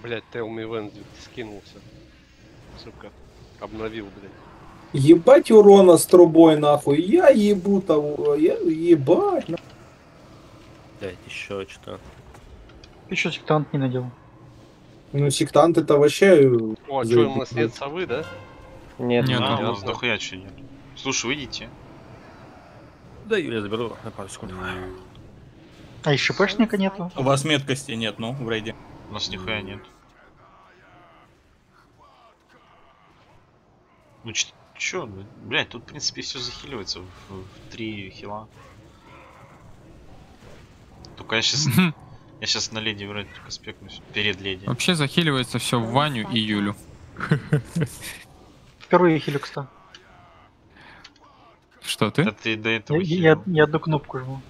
S7: Блять, Tell Me When скинулся. Сука. Обновил, блядь.
S3: Ебать урона с трубой нахуй. Я ебу того. Я ебать. нахуй.
S4: Блять, еще что.
S1: Ты еще сектант не надел.
S3: Ну, сектант это вообще... э,
S7: О, а что, у нас нет совы, да?
S5: Нет,
S10: Нет,
S2: А,
S10: ну,
S2: у нас дохуя чё нет. Слушай, выйдите.
S4: Да, Юля, заберу на пару секунд.
S1: А и ШПшника нету.
S11: У вас меткости нет, ну, в рейде.
S2: У нас нихуя нет. Ну ч- чё, ну, блядь, тут в принципе все захиливается в, в три хила. Только я сейчас, я сейчас на леди вроде только спекнусь перед леди.
S10: Вообще захиливается все в Ваню и Юлю.
S1: Впервые хилю, кстати.
S10: Что ты?
S2: Да ты до
S1: Я,
S2: этого
S1: я,
S2: хилил.
S1: я одну кнопку жму.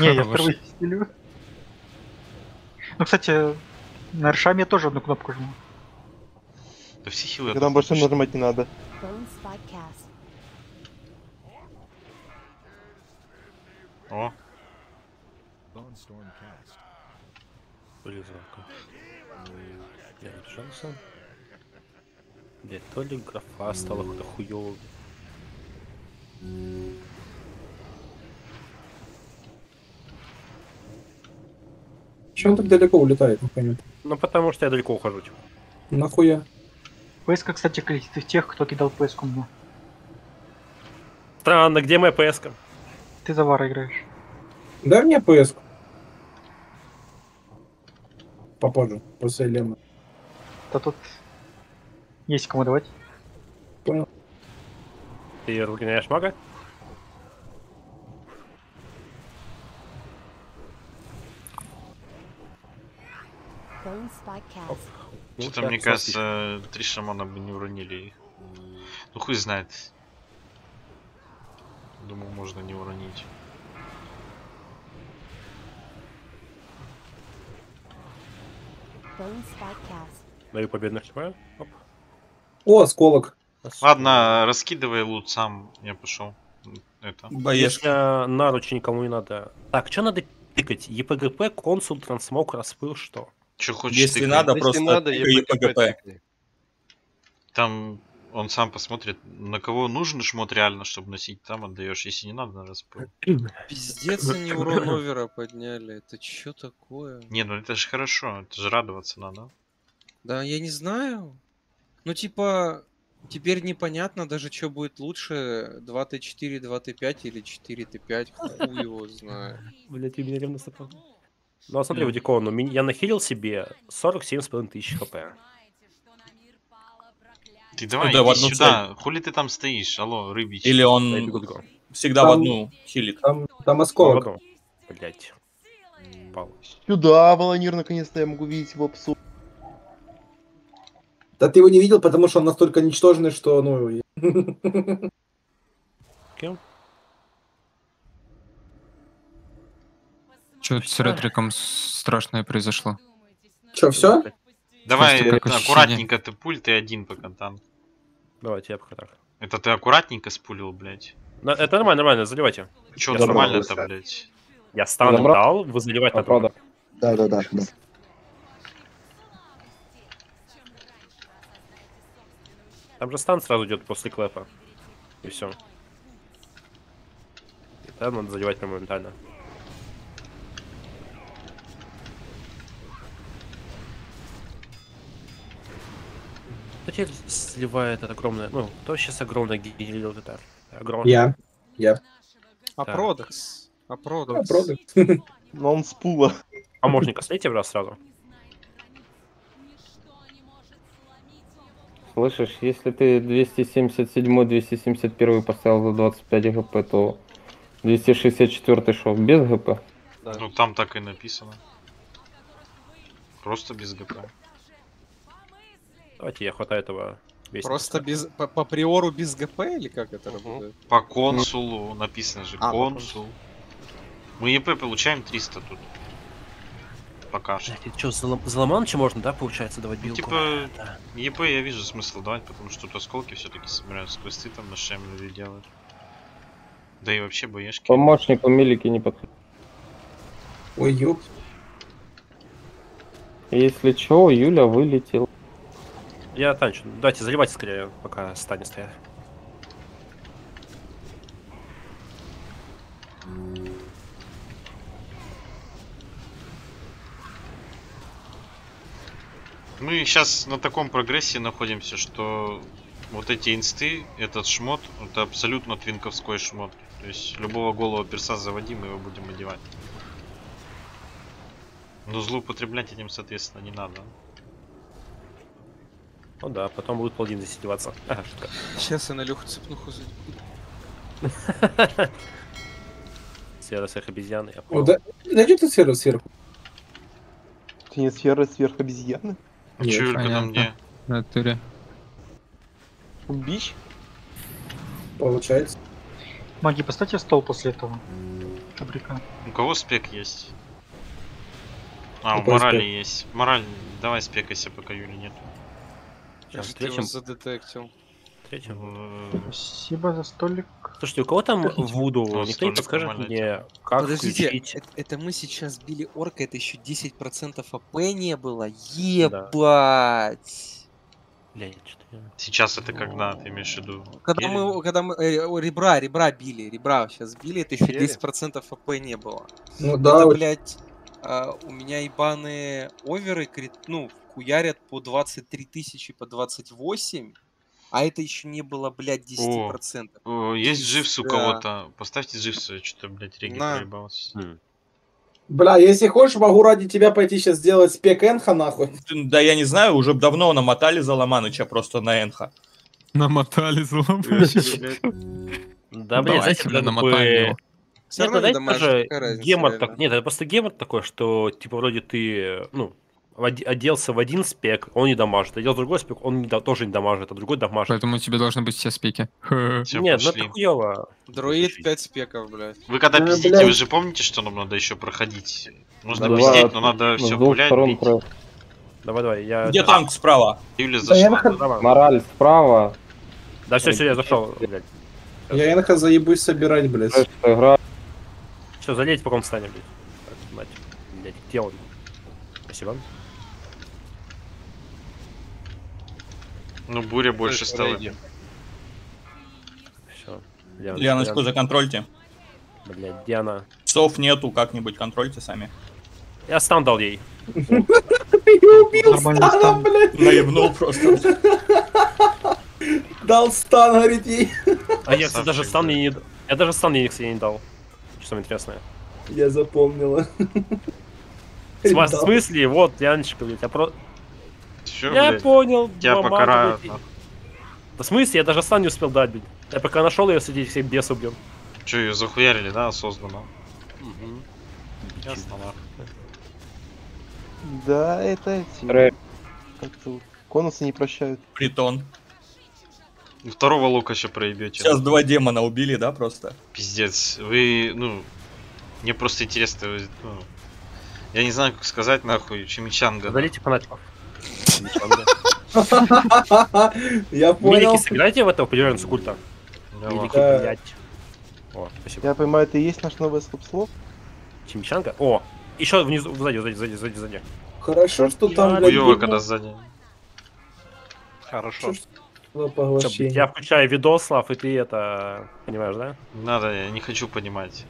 S1: Не, я впервые хилю. Ну, кстати, на Аршаме я тоже одну кнопку жму.
S2: Да все хилы.
S9: Когда больше нажимать не надо.
S2: О,
S4: Вылезалка. Я решался. Блять, то ли графа стала какой-то хуёвой.
S3: Че он так далеко улетает, не понятно.
S4: Ну потому что я далеко ухожу. типа.
S3: Нахуя?
S1: ПСК, кстати, количество тех, кто кидал ПСК мне.
S4: Странно, где моя ПСК?
S1: Ты за Вара играешь.
S3: Дай мне ПС. Попозже, после Лема.
S1: Да тут есть кому давать.
S3: Понял.
S4: Ты разгоняешь мага?
S2: Что-то
S4: Ну,
S2: мне
S4: да,
S2: кажется, три шамана бы не уронили их. Ну хуй знает. Думаю, можно не уронить.
S4: Даю победных. Оп.
S3: О, осколок.
S2: Ладно, раскидывай лут сам, я пошел. Это.
S11: Боешка.
S4: Если наручи никому не надо. Так, что надо пикать? ЕПГП, консул, трансмок, распыл, что?
S2: Че хочешь
S11: Если
S2: тыкай.
S11: надо,
S7: Если
S11: просто
S7: надо, я
S11: ЕПГП.
S2: Там он сам посмотрит, на кого нужен шмот реально, чтобы носить, там отдаешь. Если не надо, на распыл.
S6: Пиздец, они урон овера подняли. Это чё такое?
S2: Не, ну это же хорошо, это же радоваться надо.
S6: Да, я не знаю. Ну, типа, теперь непонятно даже, что будет лучше, 2Т4, 2Т5 или 4Т5, хуй его знает.
S4: Блять, у меня ревностно правда. Ну, а смотри, Вадикон, ну, я нахилил себе 47,5 тысяч хп.
S2: Ты давай,
S11: да, в одну
S2: сюда. Хули ты там стоишь? Алло, рыбич.
S11: Или он всегда в
S3: Там-
S11: одну хилит.
S3: Там, там осколок.
S4: Блять. Пал.
S9: Сюда, Волонир, наконец-то я могу видеть его псу.
S3: Да ты его не видел, потому что он настолько ничтожный, что, ну...
S4: Кем?
S10: Что с ретриком страшное произошло?
S3: Че, все?
S2: Давай,
S10: Просто
S2: это, аккуратненько ты пуль, ты один пока там.
S4: Давайте, я пока так.
S2: Это ты аккуратненько спулил, блядь.
S4: На- Это нормально, нормально, заливайте.
S2: Че
S4: Я
S2: нормально-то,
S5: забрал.
S2: блядь?
S4: Я стану
S5: Забрал?
S4: дал, вы заливать на
S5: Правда.
S4: друга.
S5: Да, да, да. да.
S4: Там же стан сразу идет после клэпа. И все. И там надо заливать прям моментально. Кто теперь сливает это огромное... Ну, кто сейчас огромное генерил это? Огромное.
S3: Я. Я.
S6: А
S4: Так.
S6: Продекс? А
S3: А,
S6: Продекс?
S3: продал.
S9: Но он с пула.
S4: Помощника слейте в раз сразу.
S5: Слышишь, если ты 277-271 поставил за 25 гп, то 264 шел без гп.
S7: Да.
S2: Ну там так и написано. Просто без ГП.
S4: Давайте я хватаю этого Себе
S6: Просто без, по, по приору без ГП или как это работает?
S2: По консулу написано же
S6: А, по
S2: консул. Мы ЕП получаем 300 тут. Пока что.
S4: Что, за, можно, да, получается, давать билку?
S2: Типа,
S4: Да.
S2: ЕП я вижу смысл давать, потому что тут осколки все-таки собираются, квесты там на Шемлере делают. Да и вообще боешки.
S5: Помощнику Милики не подходит.
S3: Ой, ёп.
S5: Если чё, Юля вылетел.
S4: Я танчу. Давайте заливайте скорее, пока станет стоять.
S2: Мы сейчас на таком прогрессе находимся, что вот эти инсты, этот шмот, это абсолютно твинковской шмот. То есть любого голого перса заводим, мы его будем одевать. Но злоупотреблять этим, соответственно, не надо.
S4: Ну да, потом будет полдень здесь издеваться. Ага, шутка.
S6: Сейчас я на Леху цепнуху за-
S4: Сфера всех обезьян. Я
S3: О,
S4: понял.
S3: да, да ты сфера сверху?
S9: Не сфера сверх обезьяны?
S2: Юлька, на мне?
S10: В натуре.
S9: Бич?
S3: Получается.
S1: Маги, поставьте стол после этого. Фабрика.
S2: У кого спек есть? А, у
S3: Какой
S2: морали
S3: спек?
S2: есть. Мораль, давай спекайся, пока Юли нет.
S4: Сейчас,
S6: его
S4: третьем.
S6: задетектил?
S4: Третьем.
S1: Спасибо за столик.
S4: Слушайте, у кого там Вуду?
S2: Ну,
S4: Никто не подскажет мне, как
S6: Подождите,
S4: включить?
S6: это, это мы сейчас били орка, это еще 10% АП не было? Ебать!
S4: Блядь, что-то я-
S2: Сейчас это когда, ты имеешь в виду?
S6: Когда
S2: Или-
S6: мы, когда мы э, о, ребра, ребра били, ребра сейчас били, это еще
S7: Били?
S6: 10% АП не было.
S3: Ну
S6: это,
S3: да, вот
S6: блядь, а, у меня ебаные оверы, крит, ну, хуярят по 23 тысячи, по 28, а это еще не было, блядь, 10%.
S2: О, есть дживс у кого-то. Поставьте дживс, что-то, блядь, реги
S6: На.
S2: проебался.
S4: М.
S3: Бля, если хочешь, могу ради тебя пойти сейчас сделать спек Энха нахуй.
S11: Да я не знаю, уже давно намотали за Ломаныча просто на Энха.
S10: Намотали злом.
S4: Да, блин,
S10: Давайте,
S4: знаете,
S6: равно
S4: ну, знаете,
S6: дамажит,
S4: тоже гемор так... Нет, это просто гемор такой, что, типа, вроде ты, ну, оде- оделся в один спек, он не дамажит. Одел другой спек, он не да- тоже не дамажит, а другой дамажит.
S10: Поэтому у тебя должны быть все спеки.
S2: Все,
S4: Нет, ну
S2: пошли.
S4: это хуёво.
S6: Друид 5 спеков, блядь.
S2: Вы когда
S3: Ну,
S2: пиздите,
S3: блядь.
S2: вы же помните, что нам надо еще проходить? Нужно
S5: Два-
S2: пиздеть, но надо
S5: с
S2: все пулять, бить.
S4: Давай, давай, я...
S11: Где танк справа?
S2: Юля
S3: Да я
S2: зашла.
S4: Давай.
S5: Мораль справа.
S4: Да все, все, я зашел, блядь.
S3: Я Энха заебусь собирать, блядь.
S4: Все, залейте, пока он встанет, блядь. Так. Блядь, где он? Спасибо.
S2: Ну, буря больше стала.
S4: Все.
S11: Леночку законтрольте.
S4: Блядь, где она?
S11: Сов нету, как-нибудь контрольте сами.
S4: Я стан дал ей.
S3: Я убил стана,
S1: стан.
S3: блядь.
S11: Наебнул просто.
S3: Дал стан, говорит ей.
S4: А я, кстати, даже стан ей не... Я даже стан ей, кстати, не дал. Что самое интересное.
S3: Я запомнила.
S4: В смысле? Вот, Яночка, блядь, я про...
S2: Все,
S4: Я
S2: блядь.
S4: понял.
S2: Тебя
S4: мама,
S2: покарают.
S4: блядь. Да в смысле? Я даже стан не успел дать, блядь. Я пока нашел ее, среди всех бес убил.
S2: Че, ее захуярили, да, осознанно? Ясно, нахуй.
S9: Да, это эти...
S5: Трэш.
S9: Как зовут? Конусы не прощают.
S11: Притон.
S2: Второго лука еще проебете.
S11: Сейчас два демона убили, да, просто?
S2: Пиздец. Вы, ну, мне просто интересно, вы, ну, я не знаю, как сказать, нахуй, Чимичанга.
S4: Залейте фанатиков.
S3: Я понял.
S4: Милики, сыграйте в этого поливеренца культа. Блядь. О, спасибо.
S9: Я понимаю, это и есть наш новый слоп
S4: Чимичанка. О, еще внизу, сзади, сзади, сзади, сзади, сзади.
S3: Хорошо, что там,
S2: Хуёво, когда сзади.
S7: Хорошо.
S4: я включаю видос, Слав, и ты это... Понимаешь, да?
S2: Надо, я не хочу понимать.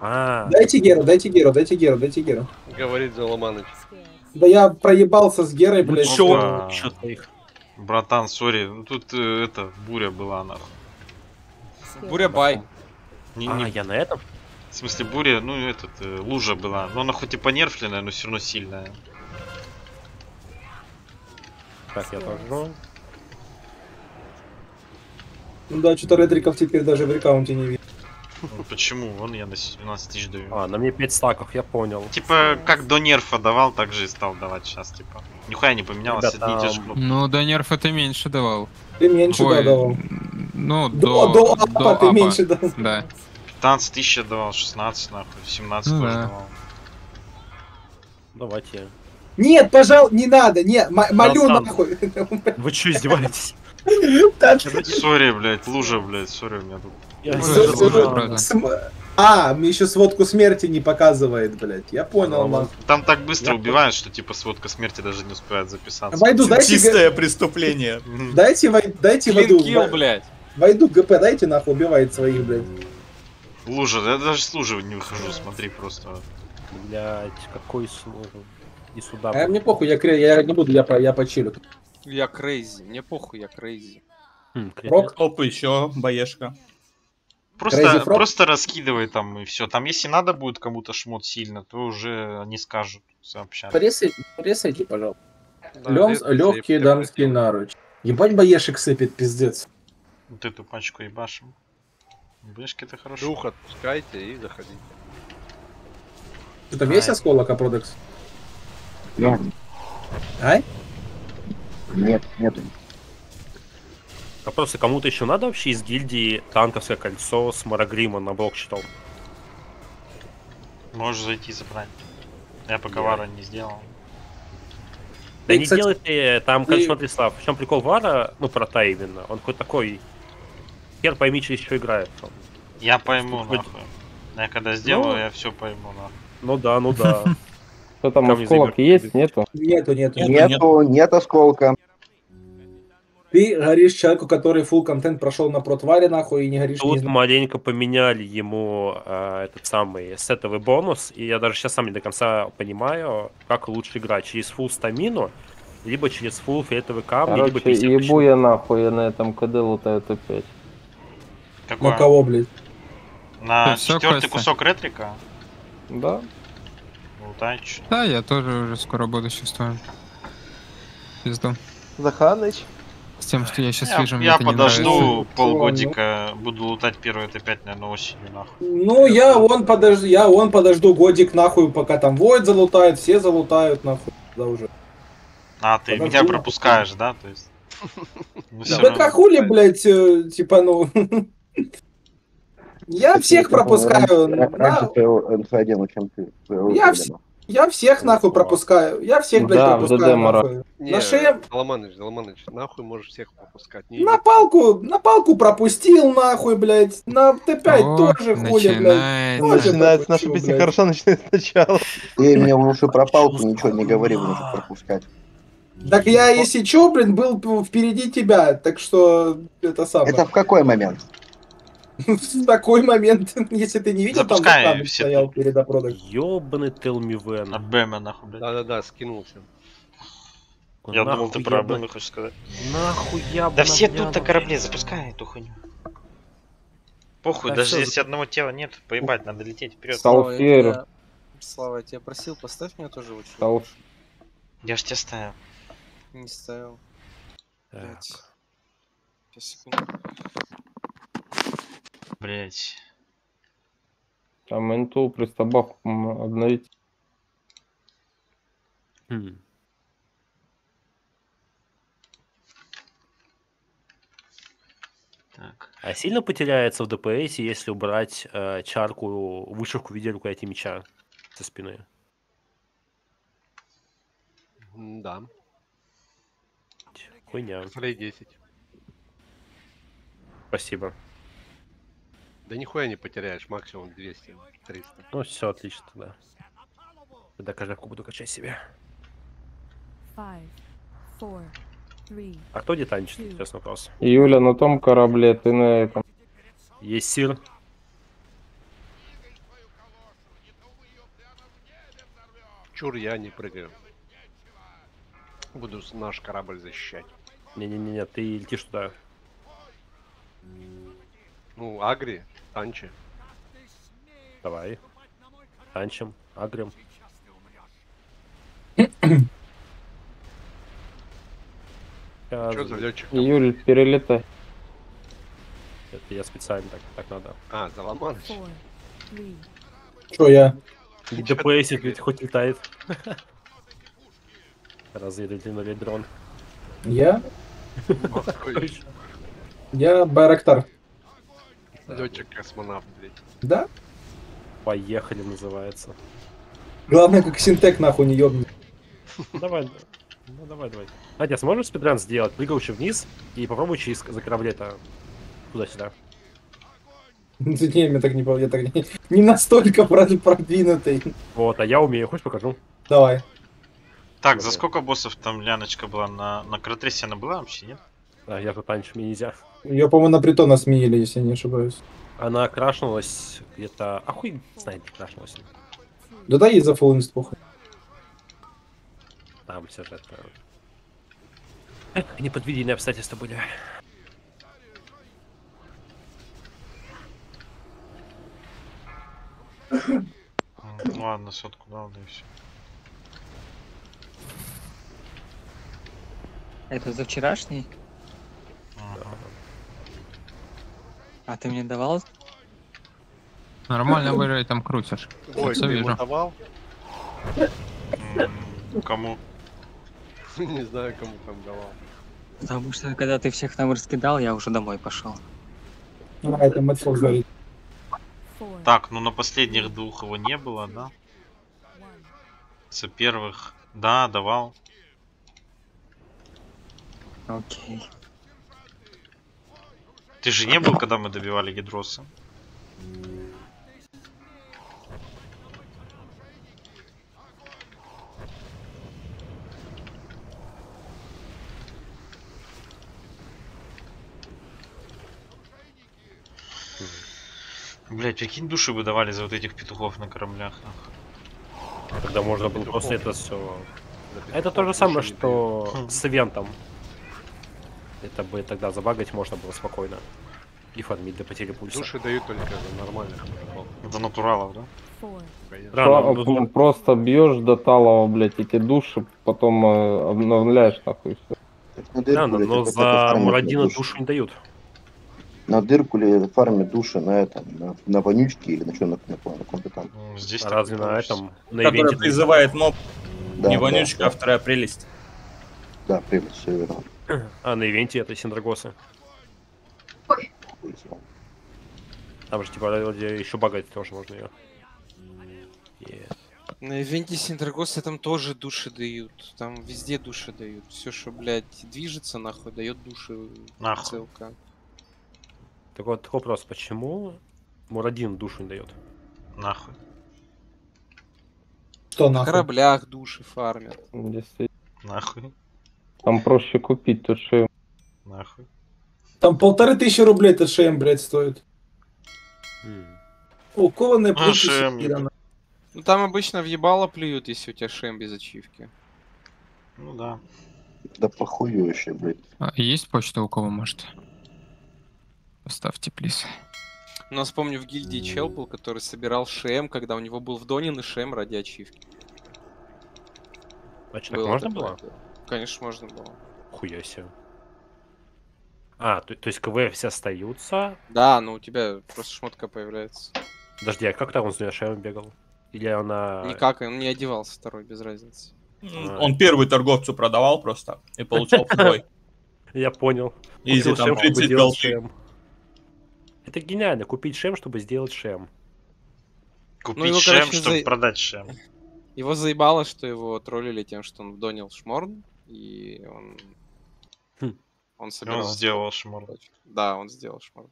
S4: А,
S3: Дайте Геру, дайте Геру, дайте Геру, дайте Геру.
S7: Говорит Заломаныч.
S3: Да я проебался с Герой,
S4: ну
S3: блядь.
S4: чё,
S2: опа.
S4: чё твоих?
S2: Братан, сори, ну тут э, это, буря была, нахуй.
S6: Буря бай.
S2: Не,
S4: А,
S2: не-
S4: я на этом?
S2: В смысле, буря, ну этот, э, лужа была. Но она хоть и понерфленная, но все равно сильная.
S4: Так, я тоже.
S3: Ну да, что-то ретриков теперь даже в рекаунте не видно.
S2: Ну, Почему? Вон я на 17 тысяч даю.
S4: А, на мне 5 стаков, я понял.
S2: Типа, как до нерфа давал, так же и стал давать сейчас, типа. Нихуя не поменялось,
S4: Ребята,
S2: одни и те же кнопки.
S10: Ну, до нерфа ты меньше давал.
S3: Ты меньше
S10: Ой,
S3: да, давал.
S10: Ну,
S3: До,
S10: до,
S3: до, апа ты
S10: апа.
S3: меньше давал.
S10: Да.
S2: 15 тысяч я давал, 16 нахуй, 17
S10: Ну
S2: тоже
S10: да.
S2: давал.
S4: Давайте.
S3: Нет, пожалуйста, не надо, не, м- молю
S4: Сан.
S3: нахуй.
S4: Вы что, издеваетесь?
S2: Сори, блядь, лужа, блядь, сори, у меня тут.
S4: Я
S3: см- А, мне еще сводку смерти не показывает, блядь. Я понял, нахуй.
S2: Там так быстро
S4: Я-
S2: убивают, что типа сводка смерти даже не успевает записаться.
S3: Войду, дайте, г-
S11: преступление.
S3: Дайте, вой- дайте воду.
S6: Клинкил,
S3: Во-
S6: блядь.
S3: Войду ГП, дайте нахуй, убивает своих, блядь.
S2: Лужа, я даже с лужи не выхожу, смотри просто.
S4: Блять, какой сложный. И сюда.
S3: А мне похуй, я, я не буду, я, я почилю.
S6: Я crazy. Мне похуй, я crazy.
S4: Хм.
S3: Рок?
S11: Оп, еще боешка.
S2: Просто, просто раскидывай там и все. Там если надо будет кому-то шмот сильно, то уже они скажут, сообщат.
S3: Поресайте, пожалуйста.
S13: Да,
S3: Лем, легкий дамский наруч. Ебать боешек сыпет, пиздец.
S2: Вот эту пачку ебашим. Бэшки это хорошо.
S13: Дух отпускайте и заходите.
S3: Что там есть
S2: Ай.
S3: осколок, Апродекс?
S14: Нет,
S3: Ай?
S14: нет, нет.
S4: А просто кому-то еще надо вообще из гильдии танковское кольцо с Марагрима на блок считал?
S2: Можешь зайти забрать. Я пока
S4: Я-
S2: вара не сделал.
S4: Да
S3: И,
S4: не
S3: кстати,
S4: делайте, там,
S3: и-
S4: короче, смотри, Слав, в чем прикол Вара, ну, про Та именно, он какой такой, хер пойми, через что играет. он.
S2: Я пойму,
S4: Хоть-
S2: нахуй. Я когда сделаю,
S4: Ну.
S2: я все пойму, нахуй.
S4: Ну да, ну да.
S5: Что там, осколок есть, нету?
S3: Нету, нету.
S14: Нету, нет осколка.
S3: Ты горишь человеку, который full контент прошел на протваре, нахуй, и не горишь
S4: Тут
S3: ни-
S4: маленько поменяли ему э, этот самый сетовый бонус, и я даже сейчас сам не до конца понимаю, как лучше играть, через full стамину, либо через full фиолетовый камни, либо
S5: Короче,
S4: 50
S5: ебу я нахуй, я на этом КД лутаю опять.
S2: Какое?
S3: На кого, блядь?
S2: На
S10: Всё,
S2: четвертый кусок ретрика?
S5: Да?
S2: Лутай, чё.
S10: Да, я тоже уже скоро буду чувствую. Пизду.
S9: Заханыч.
S10: С тем, что я сейчас
S2: Я,
S10: вижу, мне
S2: я
S10: нравится.
S2: подожду полгодика, буду лутать первый, это опять, наверное, осенью, нахуй.
S3: Ну, я он подожду, я он подожду годик, нахуй, пока там Войд залутает, все залутают, нахуй, да уже.
S2: А, ты
S3: Подожду.
S2: меня пропускаешь, да? То есть... Ну,
S3: Да как хули, блядь, э, типа, ну... Я всех пропускаю.
S14: Раньше
S3: на-
S14: твоего НФ1, чем ты.
S3: Я,
S14: Ульяна.
S3: Я всех нахуй пропускаю. Я всех, блядь,
S5: Да,
S3: пропускаю. Нахуй.
S13: Не,
S3: На шее,
S13: Заломаныч, Заломаныч, нахуй можешь всех пропускать. Не,
S3: на палку, на палку пропустил, нахуй, блядь. На Т5
S10: О,
S3: тоже хули, блядь.
S10: начинается.
S3: Тоже
S9: Начинается наша песня хорошо, начинается сначала.
S14: Ты мне лучше про палку ничего не говори, буду пропускать.
S3: Так я, если чё, блин, был впереди тебя, так что это самое.
S14: Это в какой момент?
S3: В такой момент, если ты не видел, там
S2: Запускай
S3: Заханыч
S2: все
S3: стоял перед опродом.
S4: Ёбаный Телмивен.
S2: От Бэма, нахуй, блядь.
S13: Да-да-да, скинулся.
S2: Я думал, ты про Бэма хочешь сказать.
S4: Нахуй я
S2: Да все тут на корабле, запускай эту хуйню. Похуй,
S4: Да
S2: даже если одного тела нет, поебать, надо лететь вперед.
S5: Стал-
S6: Слава, я
S5: Салфер.
S6: тебя- Слава, я тебя просил, поставь меня тоже сюда.
S5: Стал
S2: Я ж тебя ставил.
S6: Не ставил.
S4: Так.
S6: Сейчас, секунду.
S2: Блять.
S5: Там интул пристабав обновить.
S4: Хм.
S2: Так.
S4: А сильно потеряется в ДПС, если убрать э, чарку, вышивку в виде рукояти меча со спины?
S13: Да.
S4: Хуйня.
S13: Фрей 10.
S4: Спасибо.
S13: Да нихуя не потеряешь, максимум 200, 300.
S4: Ну, все отлично тогда. Тогда кожевку буду качать себе.
S15: Five, four, three,
S4: А кто детанчит? Интересный вопрос.
S5: Юля на том корабле, ты на этом.
S4: Есть сир.
S13: Чур, я не прыгаю. Буду наш корабль защищать.
S4: Не-не-не, ты летишь туда.
S13: Ну, Агри, Танчи.
S4: Давай. Танчим, агрим.
S13: Что за летчик?
S5: Юль, перелетай.
S4: Это я специально так, так надо.
S13: А,
S15: three,
S3: Что я?
S4: ДПСик ведь хоть летает. Разведывательный дрон.
S3: Я? Я Байрактар.
S13: Летчик-космонавт, блядь.
S3: Да?
S4: Поехали называется.
S3: Главное, как синтек нахуй не ёбнет.
S4: Давай, ну давай, давай. Надя, сможешь спидран сделать? Прыгающий вниз и попробуй через за корабли-то туда-сюда.
S3: Не, мне так не я так не, не настолько прод- продвинутый.
S4: Вот, а я умею, хочешь покажу?
S3: Давай.
S2: Так, за сколько боссов там ляночка была? На, на Кратресе она была вообще, нет?
S4: А, я тут раньше мне нельзя.
S3: Ее, по-моему, на притона сменили, если я не ошибаюсь.
S4: Она крашнулась где-то... А хуй знает, крашнулась.
S3: Да да, есть за фулл инст, похуй.
S4: Там сюжет. Эх, Неподвиденные обстоятельства были.
S2: М, Ладно, сотку дал, да и все.
S12: Это за вчерашний? А ты мне давал?
S10: Нормально выиграй, там крутишь.
S13: Ой, ты
S10: вижу.
S13: давал?
S2: Кому?
S13: Не знаю, кому там давал.
S12: Потому что когда ты всех там раскидал, я уже домой пошел.
S3: А, это Мэтфок говорит.
S2: Так, ну на последних двух его не было, да? За первых, да, давал.
S12: Окей.
S2: Ты же не был, когда мы добивали Гидроса? Блять, прикинь, души бы давали за вот этих петухов на кораблях.
S4: Тогда можно было просто это все... Это то же самое, что с ивентом. Это бы тогда забагать можно было спокойно. И фармить до потери пульса.
S13: Души дают только за нормальных мужиков.
S2: Это натуралов, да?
S4: Рано,
S5: Про-
S4: ну,
S5: Просто бьешь до талого, блядь, эти души, потом э, обновляешь нахуй все.
S14: На дырку,
S4: но
S14: блядь,
S4: за Мурадина
S14: души.
S4: душу не дают.
S14: На дырку ли фармят души на этом, на, на вонючке или на что, на, на, на каком-то там.
S2: Здесь
S4: А разве на этом, на
S11: Который призывает моб.
S14: Да,
S11: не вонючка,
S14: да.
S11: а вторая прелесть.
S14: Да, прелесть, все верно.
S4: А на ивенте это
S14: знает.
S4: Там же типа еще багать тоже можно ее.
S6: На ивенте Синдрагоса там тоже души дают. Там везде души дают. Все, что, блядь, движется, нахуй, дает души
S2: Нахуй.
S6: целка.
S4: Так вот вопрос, почему Мурадин душу не дает?
S2: Нахуй.
S3: Что
S6: На
S3: нахуй?
S6: кораблях души фармят.
S2: Нахуй.
S5: Там проще купить, тут что
S2: Нахуй.
S3: Там полторы тысячи рублей этот шеем, блядь, стоит. О, кованые
S2: А,
S3: секира.
S6: Ну там обычно въебало плюют, если у тебя шем без ачивки.
S2: Ну да.
S14: Да похую вообще, блядь.
S10: А есть почта у кого, может? Поставьте, плиз.
S6: У нас, помню, в гильдии чел был, который собирал шем, когда у него был вдонен и шем ради ачивки.
S4: А что, так
S6: Было
S4: можно
S6: такое,
S4: было?
S6: да. Конечно, можно было.
S4: Хуя себе. А, то, то есть КВ все остаются.
S6: Да, но у тебя просто шмотка появляется.
S4: Подожди, а как там он с Нюашем бегал? Или она...
S6: Никак, он не одевался второй, без разницы.
S4: А.
S11: Он первый торговцу продавал просто и получал второй.
S4: Я понял.
S11: Изи, там
S4: шем, чтобы
S11: 30
S4: сделать
S11: голды.
S4: шем. Это гениально, купить шем, чтобы сделать шем.
S2: Купить
S6: Ну, его,
S2: шем,
S6: короче,
S2: чтобы
S6: за-
S2: продать шем.
S6: Его заебало, что его троллили тем, что он вдонил шморн, и он...
S4: Хм.
S6: Он
S2: И
S6: собирал...
S2: он сделал шмор.
S6: Да, он сделал шморн.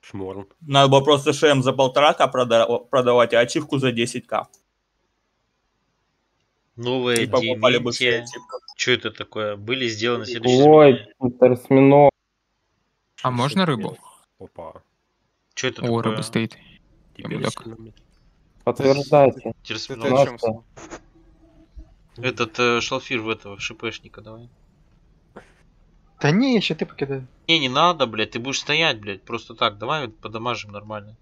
S4: Шморн.
S11: Надо было просто шем за полтора к продавать, а ачивку за 10к.
S2: Новые
S11: И покупали бы.
S2: Что это такое? Были сделаны следующие
S5: Ой, терсмино.
S10: А можно рыбу?
S4: Опа.
S2: Что это
S10: О,
S2: такое?
S10: рыба стоит.
S5: Подтверждайте.
S2: Терсминол.
S6: Это о чём
S5: Настя.
S2: Этот э, шалфир в этого, в шипешника, давай.
S1: Да не, еще ты покидай.
S2: Не, не надо, блядь, ты будешь стоять, блядь, просто так, давай подамажим нормально.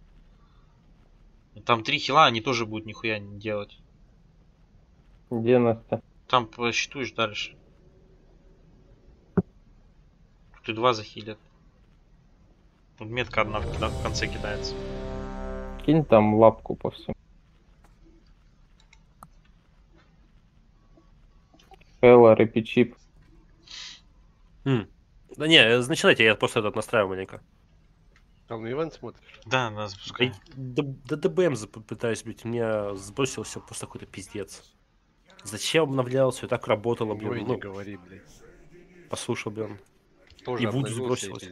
S2: Там три хила, они тоже будут нихуя не делать.
S5: Где Настя?
S2: Там посчитаешь дальше. Ты два захилят. Тут метка одна в конце кидается.
S5: Кинь там лапку по всему. Хэлла, рэпичип.
S4: М. Да не, э, начинайте, я просто этот настраиваю маленько.
S13: Там на ивент смотришь?
S2: Да, да, запускай.
S4: Да, да ДБМ пытаюсь, блядь, меня сбросился просто какой-то пиздец. Зачем обновлялся, и так работало, блин.
S13: Ой, не
S4: ну,
S13: говори, блядь.
S4: послушал, блин.
S13: Тоже
S4: и Вуду сбросилось.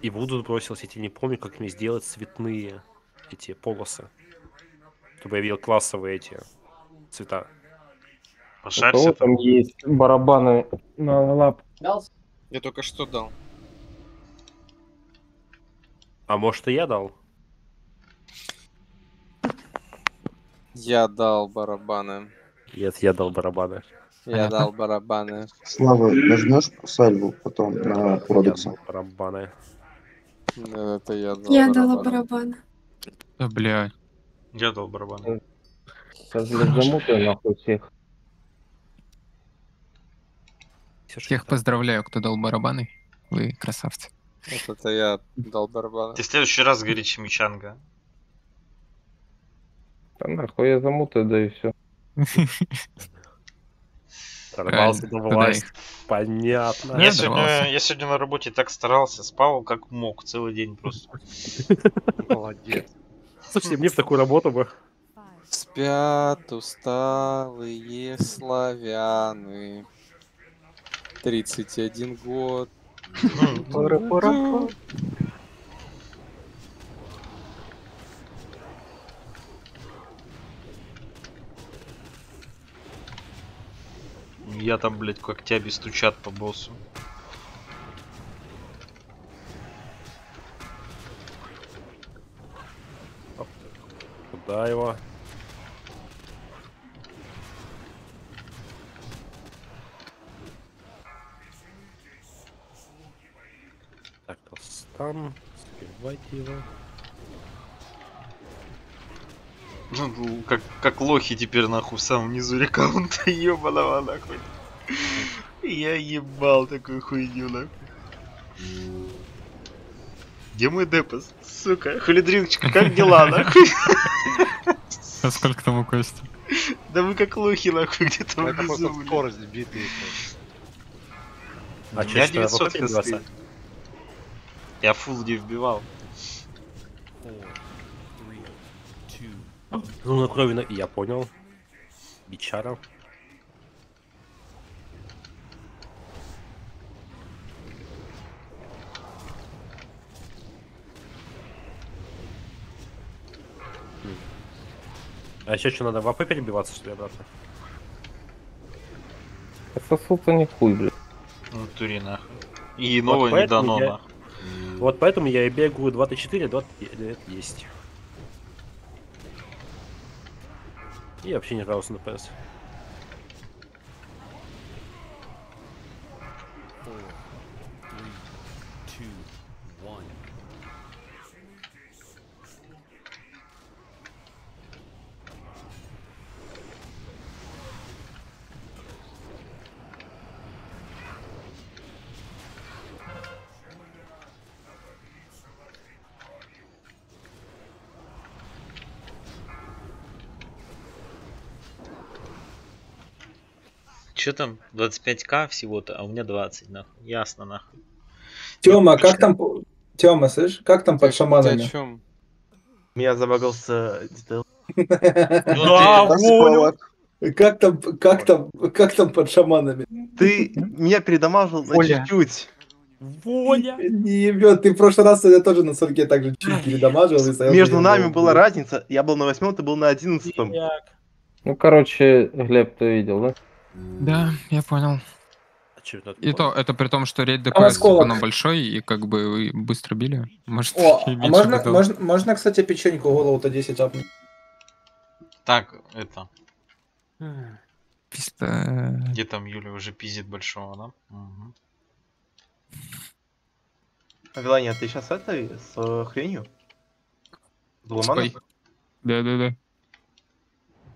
S4: И Вуду сбросилось, я тебе не помню, как мне сделать цветные эти полосы. Чтобы я видел классовые эти цвета.
S5: У кого там есть барабаны на лап?
S6: Я только что дал.
S4: А может и я дал?
S6: Я дал барабаны.
S4: Нет, я дал барабаны.
S6: Я дал барабаны.
S14: Слава, нажмешь сальву потом на продекса.
S4: Барабаны.
S6: Да, Это я дал
S8: Я дала
S6: барабаны.
S8: барабаны.
S10: Да, бля.
S2: Я дал барабан.
S5: Сейчас, блядь, замутаю нахуй всех.
S10: Всех поздравляю, кто дал барабаны. Вы красавцы.
S6: Вот это я дал барабаны.
S2: Ты в следующий раз говори чимичанга.
S5: Да нахуй я замутаю, да и все.
S4: Торвался на власть. Понятно.
S2: Я сегодня, я сегодня на работе так старался, спал как мог целый день просто.
S13: Молодец.
S4: Слушайте, мне в такую работу бы.
S6: Спят усталые славяны. 31 год.
S2: Я там, блядь, когтями стучат по боссу.
S4: Куда его? Стан. Сбивайте его.
S2: Ну, как, как лохи теперь нахуй в самом низу рекаунта, ебаного нахуй. Я ебал такую хуйню нахуй. Где мой депос? Сука, хулидриночка, как дела нахуй?
S10: А сколько там у Кости?
S2: Да вы как лохи нахуй где-то внизу,
S13: скорость биты.
S4: А что,
S2: 900
S4: охота не
S2: хосты.
S4: бросать?
S2: Я фул не вбивал.
S4: Ну, на крови на... Я понял. Бичара. А еще что, надо в АП перебиваться, что ли, обратно?
S5: Сосутся не хуй, блядь.
S2: Ну, тури нахуй. И
S4: Вот
S2: новое не дано нахуй.
S4: Вот поэтому я и бегаю 24, 20 лет есть. И вообще не жалуюсь на ПС.
S2: Че там? 25к всего-то, а у меня 20, нахуй. Ясно, нахуй.
S3: Тёма, как там... Тёма, слышь, как там под шаманами?
S6: чем?
S9: Меня забагался детейл.
S3: Да, понял. Как там, как там, как там под шаманами?
S9: Ты меня передамажил на чуть-чуть.
S4: Воля!
S3: Не ебет, ты в прошлый раз я тоже на сорке так же чуть передамажил.
S9: Между нами была разница. Я был на восьмом, ты был на одиннадцатом.
S5: Ну, короче, Глеб, ты видел, да?
S10: Да, я понял.
S4: А это
S10: И то, это при том, что рейд ДПС типа, ну, большой, и как бы вы быстро били. Может,
S3: О, а можно, можно, можно, кстати, печеньку голову-то 10 апнуть?
S2: Так, это.
S10: Писта...
S2: Где там Юля уже пиздит большого, да? Мгм.
S9: Вилания, ты сейчас этой с э, хренью? С.
S10: Да-да-да.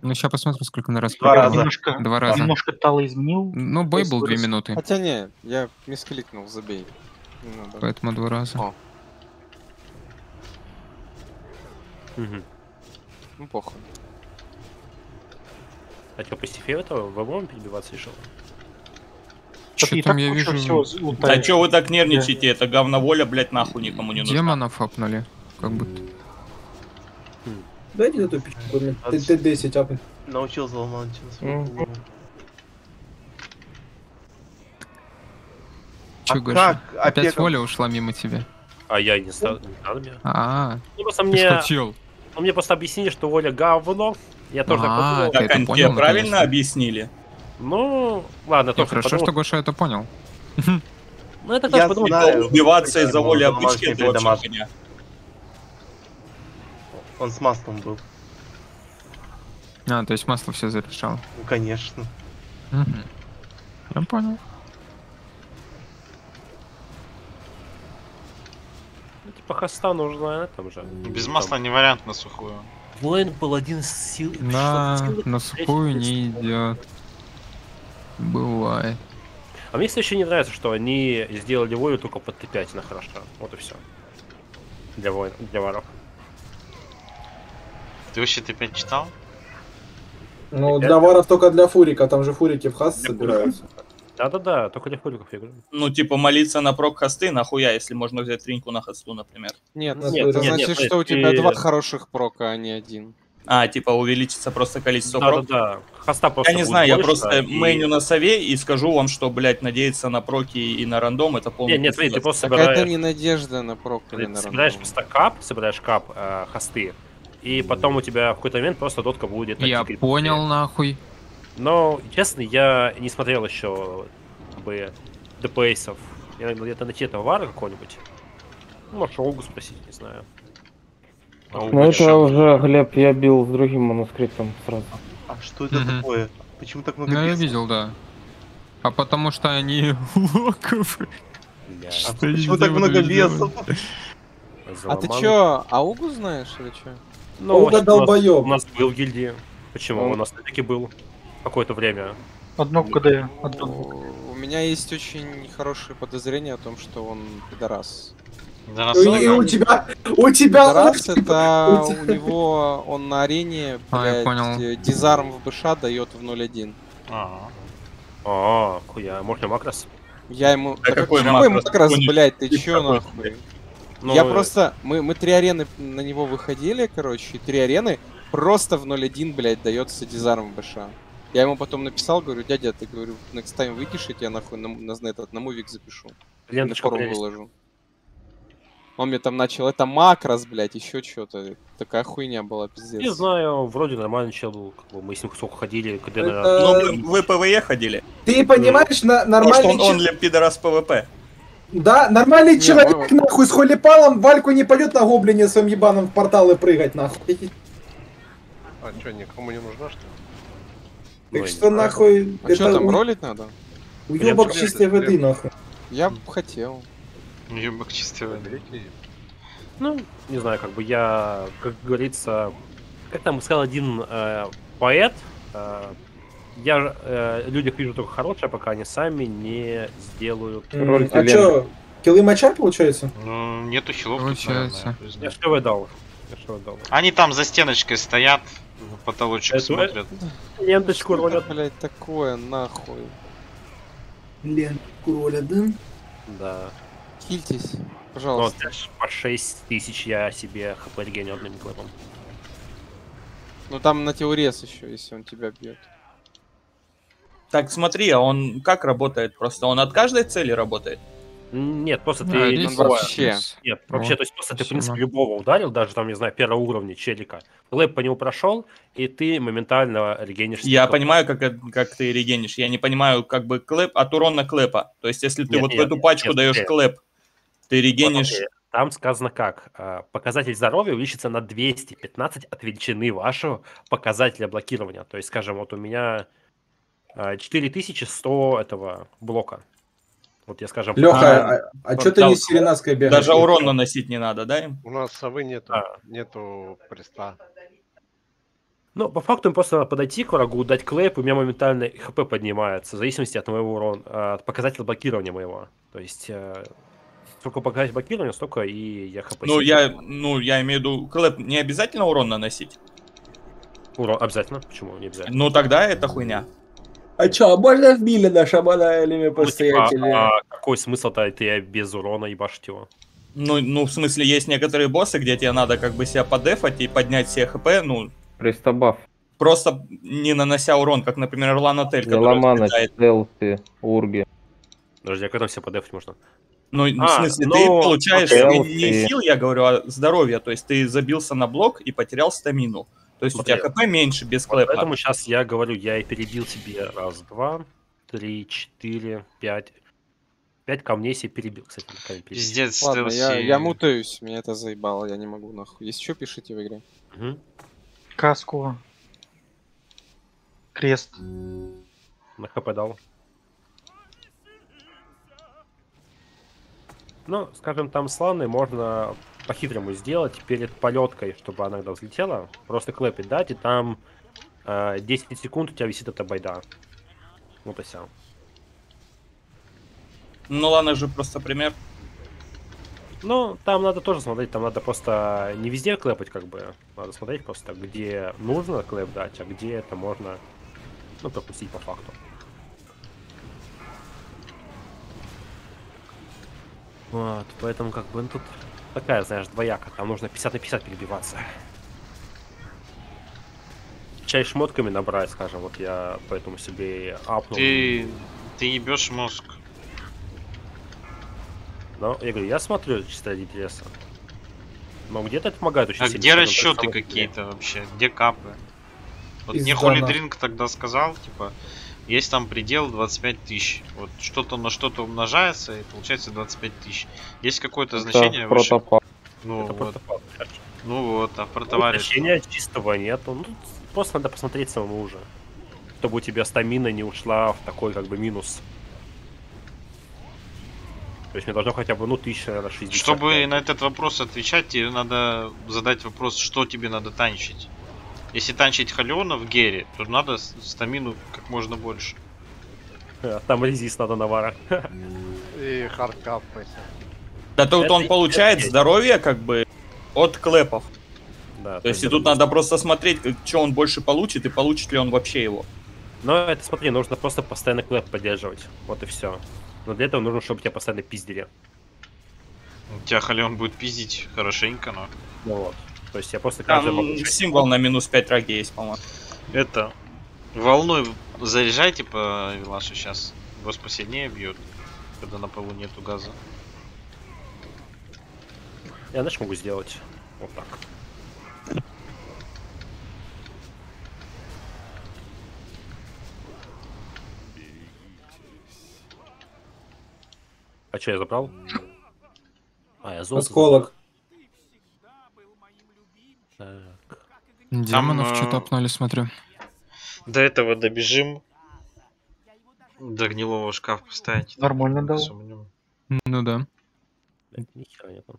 S10: Ну, сейчас посмотрим, сколько на раз.
S9: Два раза.
S1: Немножко,
S10: Два раза.
S1: немножко Тала изменил.
S10: Ну, бой был две минуты,
S6: Хотя не, я мискликнул, забей. Надо.
S10: поэтому два раза.
S6: О.
S4: Мгм.
S6: Ну, похуй.
S4: А что, по стифе этого в ММ перебиваться решил?
S1: Что-то и
S10: там я вижу-
S11: Да чё вы так нервничаете? Это говноволя, блядь, нахуй никому не нужна.
S10: Демонов апнули. Как будто.
S3: Дайте эту пичку, мне Т10 апнуть.
S9: Научил заломать.
S10: Че,
S9: А
S10: Гоша?
S9: как?
S10: Опять
S9: Опека-
S10: воля ушла мимо тебя.
S4: А я не стал, не надо мне.
S10: А,
S4: Ну, просто мне,
S10: что, чел?
S4: ну, мне просто объяснили, что Воля говно. Я тоже так
S10: А,
S4: подумал.
S10: ты
S11: Так
S10: это
S11: они
S10: понял,
S11: тебе правильно
S10: наконец-то?
S11: объяснили?
S4: Ну, ладно, тоже
S10: хорошо,
S4: подумал.
S10: что Гоша это понял.
S4: Ну, я так тоже
S9: Я
S4: подумал.
S9: знаю.
S11: Убиваться из-за воли обычки это вообще.
S9: Он с маслом был.
S10: А, то есть масло все зарешало.
S9: Ну, конечно.
S10: Мгм. Я понял.
S4: Ну, типа, хоста нужна, там же.
S2: Без
S4: Там.
S2: масла не вариант на сухую.
S4: Воин был один из сил.
S10: На,
S4: силы-
S10: на сухую не идет. Бывает.
S4: А мне, кстати, еще не нравится, что они сделали волю только под Т5 на хорошо. Вот и все. Для воин, для варов.
S2: Ты вообще ты опять читал?
S3: Ну, для варов только для фурика, там же фурики в хас
S4: Для
S3: собираются.
S4: Да-да-да, только для фуриков я говорю.
S11: Ну, типа, молиться на прок хосты, нахуя, если можно взять триньку на хосту, например.
S6: Нет,
S3: Нет,
S6: это
S3: нет,
S6: значит,
S4: нет,
S6: что у тебя два хороших прока, а не один.
S11: А, типа, увеличится просто количество прок.
S4: Да-да-да. Хоста просто
S11: Я не знаю, я
S4: больше,
S11: просто
S4: и-
S11: мейню на сове и скажу вам, что, блядь, надеяться на проки и на рандом это полный
S4: Не, нет, смотри, ты просто
S6: Так это
S4: собираешь,
S6: не надежда на прок или
S4: ты
S6: на
S4: собираешь
S6: рандом.
S4: просто кап, собираешь кап э, хосты, и потом у тебя в какой-то момент просто дотка будет...
S10: Я
S4: тикать
S10: понял, нахуй.
S4: Но, честно, я не смотрел еще как бы ДПСов. Я где-то найти этого вара какого-нибудь. Ну, может, Олгу спросить, не знаю.
S5: Ну это уже, Глеб, я бил с другим манускриптом сразу.
S9: А что это
S10: Мгм.
S9: такое? Почему так много
S10: Ну, я видел, да. А потому что они локов.
S4: Бля,
S9: А почему так много бесов?
S6: А ты чё, аугу знаешь или чё?
S4: Ну, нас-
S3: долбоёб.
S4: У нас был в гильдии. Почему?
S3: Он-
S4: У нас таки был какое-то время.
S1: Одно КД. Одно.
S6: У меня есть очень хорошее подозрение о том, что он пидорас.
S2: Да,
S3: И, и у тебя, у тебя лапки-
S6: это
S3: у
S6: него, он на арене,
S10: А,
S6: блядь, э, дизарм в БШ дает в 0.1.
S2: А,
S4: А, хуя, можно макрос?
S6: Я ему...
S11: Да какой
S6: какой
S11: макрос?
S6: макрос,
S11: Какой
S6: блядь, ты чё нахуй?
S4: Ну,
S6: Я просто... Мы, мы три арены на него выходили, короче, и три арены просто в 0.1, блядь, дается дизарм в БШ. Я ему потом написал, говорю, дядя, ты, говорю, next time выкишь, я тебя нахуй на, на, на этот, на мувик запишу. И на форум
S4: прелесть.
S6: выложу. Он мне там начал, это макрос, блядь, еще что-то. Такая хуйня была, пиздец.
S4: Не знаю, вроде нормальный чел был. Мы с ним сколько ходили, когда на...
S3: Это-
S11: Ну, вы, вы ПВЕ ходили?
S3: Ты понимаешь, на,
S11: Может,
S3: нормальный
S11: он, он
S3: че-
S11: для пидорас ПВП?
S3: Да, нормальный
S6: Не,
S3: человек,
S6: мы-
S3: нахуй, с холипалом Вальку не пойдет на гоблине своим ебаным в порталы прыгать, нахуй.
S13: А что, никому не нужна, что ли?
S3: Так
S4: я
S3: что, нахуй,
S6: А что там,
S3: у-
S6: ролить надо?
S3: уебок чистой воды, нахуй.
S6: Я бы хотел.
S2: Ебак чистый воды.
S4: Ну, не знаю, как бы я, как говорится, как там сказал один э, поэт, э, я э, людях вижу только хорошее, пока они сами не сделают.
S5: Роль
S3: А чё, киллы мача, получается?
S2: Ну, нету хилов тут,
S5: Получается.
S2: наверное,
S4: Я что дал? Я что дал?
S2: Они там за стеночкой стоят, в потолочек
S4: Это-
S2: смотрят.
S4: Ленточку
S6: Что,
S4: ролят.
S6: блядь, такое, нахуй.
S3: Блин, куроля, да?
S4: Да.
S6: Хильтесь,
S4: Ну,
S6: пожалуйста.
S4: знаешь, по 6 тысяч я себе хп регеню одним клэпом.
S6: Ну там на теорез еще, если он тебя бьет.
S11: Так, смотри, а он как работает? Просто он от каждой цели работает?
S4: Нет, просто ты...
S10: здесь
S4: любого-
S6: вообще.
S4: Нет, вообще,
S10: Вот,
S4: то есть просто ты, в принципе, любого ударил, даже там, не знаю, первого уровня челика. Клэп по нему прошел, и ты моментально регенишь.
S11: Я понимаю, как, это- как ты регенишь. Я не понимаю, как бы клэп от урона клэпа. То есть, если ты
S4: Нет,
S11: вот
S4: нет,
S11: в эту пачку
S4: нет,
S11: даешь
S4: нет.
S11: клэп, ты
S4: Вот
S11: регенишь.
S4: смотри, Там сказано как? а, Показатель здоровья увеличится на 215 от величины вашего показателя блокирования. То есть, скажем, вот у меня а, 4100 этого блока. Вот я, скажем...
S3: Леха,
S11: А,
S3: а, а чё ты не с Сиренаской бегаешь?
S11: Даже урон наносить не надо, да, им?
S13: У нас совы нету,
S4: А.
S13: нету приста.
S4: Ну, по факту им просто надо подойти к врагу, дать клейп, и у меня моментально хп поднимается, в зависимости от моего урона, от показателя блокирования моего. То есть, э, Сколько показать блокирование, столько и я хп.
S11: Ну, я, ну, я имею в виду, Клэп, не обязательно урон наносить?
S4: Урон обязательно. Почему не обязательно?
S11: Ну, тогда это хуйня.
S3: А чё, можно в миле на шамана или
S4: Ну, типа, а какой смысл-то ты без урона ебашить его?
S11: Ну, ну, в смысле, есть некоторые боссы, где тебе надо как бы себя подефать и поднять все хп, ну,
S5: Пристабаф.
S11: просто не нанося урон, как, например, Лан Отель, который взлетает.
S5: Стелси, Урги.
S4: Подожди, а когда все подефать можно?
S11: Ну, в
S4: А,
S11: смысле,
S4: ну,
S11: ты получаешь
S5: окей.
S11: не, не хил, я говорю, а здоровье. То есть ты забился на блок и потерял стамину. То есть
S4: Смотри,
S11: у тебя хп меньше без
S4: Вот
S11: клэпа.
S4: поэтому сейчас я говорю, я и перебил себе раз, два, три, четыре, пять. Пять камней себе перебил, кстати. перебил.
S2: Пиздец,
S6: Ладно, я, я мутаюсь, меня это заебало, я не могу нахуй. Если что, пишите в игре.
S4: Мгм.
S1: Каску. Крест.
S4: На хп дал. Ну, скажем, там с Ланой можно по-хитрому сделать перед полеткой, чтобы она когда взлетела, просто клэпить дать, и там э, 10 секунд у тебя висит эта байда. Вот и все.
S11: Ну ладно же, просто пример.
S4: Ну, там надо тоже смотреть, там надо просто не везде клэпать, как бы. Надо смотреть просто, где нужно клэп дать, а где это можно, ну, пропустить по факту. Вот, поэтому как бы ну, тут такая, знаешь, двояка. Там нужно 50 на 50 перебиваться. Чай шмотками набрать, скажем, вот я поэтому себе и апнул.
S2: Ты, ты ебешь мозг.
S4: Ну, я говорю, я смотрю чисто ради интереса. Но где-то это помогает очень
S2: А
S4: сильно,
S2: где
S4: скажем,
S2: расчеты какие-то вообще? Где капы? Вот мне
S3: Пизда
S2: Холи
S3: нахуй.
S2: Дринк тогда сказал, типа, есть там предел 25 тысяч. Вот что-то на что-то умножается, и получается 25 тысяч. Есть какое-то
S5: Это
S2: значение выше?
S5: протопал.
S2: Ну
S4: Это
S2: вот,
S4: протопал.
S2: ну вот, а про
S4: Ну,
S2: товарища.
S4: Значения чистого нету. Ну, просто надо посмотреть самому уже. Чтобы у тебя стамина не ушла в такой как бы минус. То есть мне должно хотя бы, ну, 1060.
S2: Чтобы на этот вопрос отвечать, тебе надо задать вопрос, что тебе надо танчить. Если танчить Халиона в Гере, то надо стамину как можно больше.
S4: А Там резист надо навара.
S13: И хардкап.
S11: Да тут
S4: Это
S11: он получает здоровье как бы от клэпов.
S4: Да,
S11: То есть и тут надо просто смотреть, что он больше получит и получит ли он вообще его.
S4: Но это смотри, нужно просто постоянно клэп поддерживать. Вот и все. Но для этого нужно, чтобы тебя постоянно пиздили.
S2: Тебя Халион будет пиздить хорошенько, но...
S4: Ну вот. То есть я просто каждый
S11: Там
S4: могу-
S11: символ на минус 5 раги есть, по-моему.
S2: Это... Волной заряжайте по Вилашу сейчас. Босс посильнее бьет, когда на полу нету газа.
S4: Я знаешь, могу сделать вот так. А что я забрал? А, я золото
S3: Осколок.
S4: Так.
S10: Демонов
S2: э,
S10: что-то апнули, смотрю.
S2: До этого добежим. До гнилого шкаф поставить.
S1: Нормально дал.
S10: Ну да.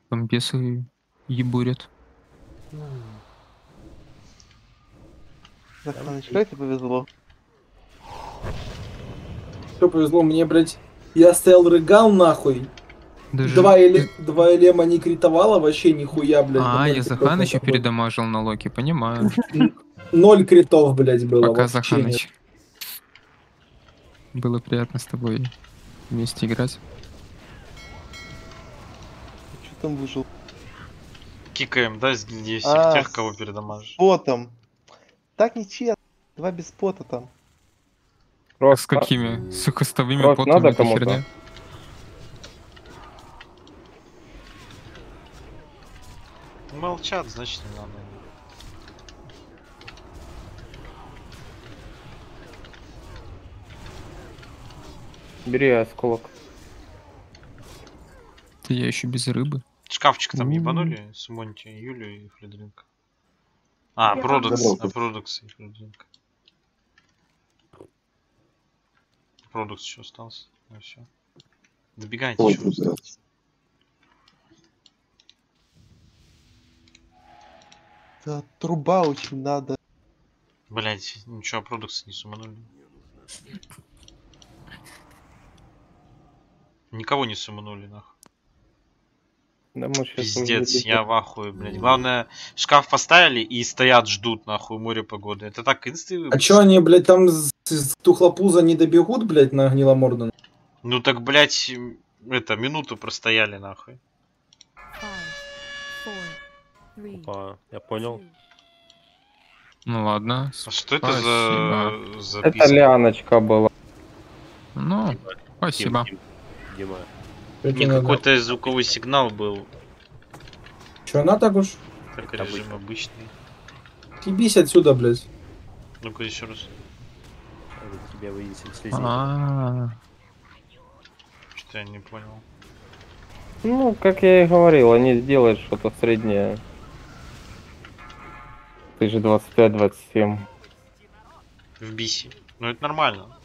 S10: Там бесы ебурят.
S9: Что тебе повезло?
S3: Что повезло мне, блядь. Я стоял рыгал нахуй.
S10: Даже...
S3: Два, эле... Два элема не критовало, вообще нихуя, блядь.
S10: А, я
S3: это было.
S10: передамажил на Локи, понимаю.
S3: Ноль критов, блядь, было.
S10: Пока Заханыч. Было приятно с тобой вместе играть.
S9: Что там выжил?
S2: Кикаем, да, всех
S9: А,
S2: тех, кого передамажишь.
S9: С ботом. Так нечестно. Два без пота там.
S10: С какими? Сухостовыми потами
S5: надо кому-то?
S2: Молчат, значит не надо.
S5: Бери осколок.
S10: Ты я еще без рыбы.
S2: Шкафчик там ебанули с Монти, Юлю и Фредеринка. А, Продукс,
S14: забрал
S2: а. Продукс и Фредеринка. Продукс еще остался. Ну все. Добегайте
S9: Да, труба очень надо.
S2: Блять, ничего, Продукс не суманули. Никого не суманули, нахуй.
S5: Да
S2: Пиздец, я в ахуе, блядь. Главное, шкаф поставили и стоят, ждут, нахуй, море погоды. Это так инсты
S3: А чё они, блядь, там с, с тухлопуза не добегут, блядь, на гниломордом?
S2: Ну так, блядь, это, минуту простояли, нахуй.
S4: Опа, я понял.
S10: Ну ладно.
S2: А что это
S10: Спасибо.
S2: за
S5: Это
S2: записка?
S5: ляночка была.
S10: Ну, спасибо.
S4: Дим, Дима.
S2: Не какой-то звуковой сигнал был.
S3: Чё, она так уж?
S2: Так режим обычный.
S3: Ебись отсюда, блядь.
S2: Ну-ка еще раз.
S4: Это Тебя вынесем.
S10: А,
S2: Что я не понял.
S5: Ну, как я и говорил, они сделают что-то среднее. Ты же 25-27.
S2: В бисе. Ну это нормально.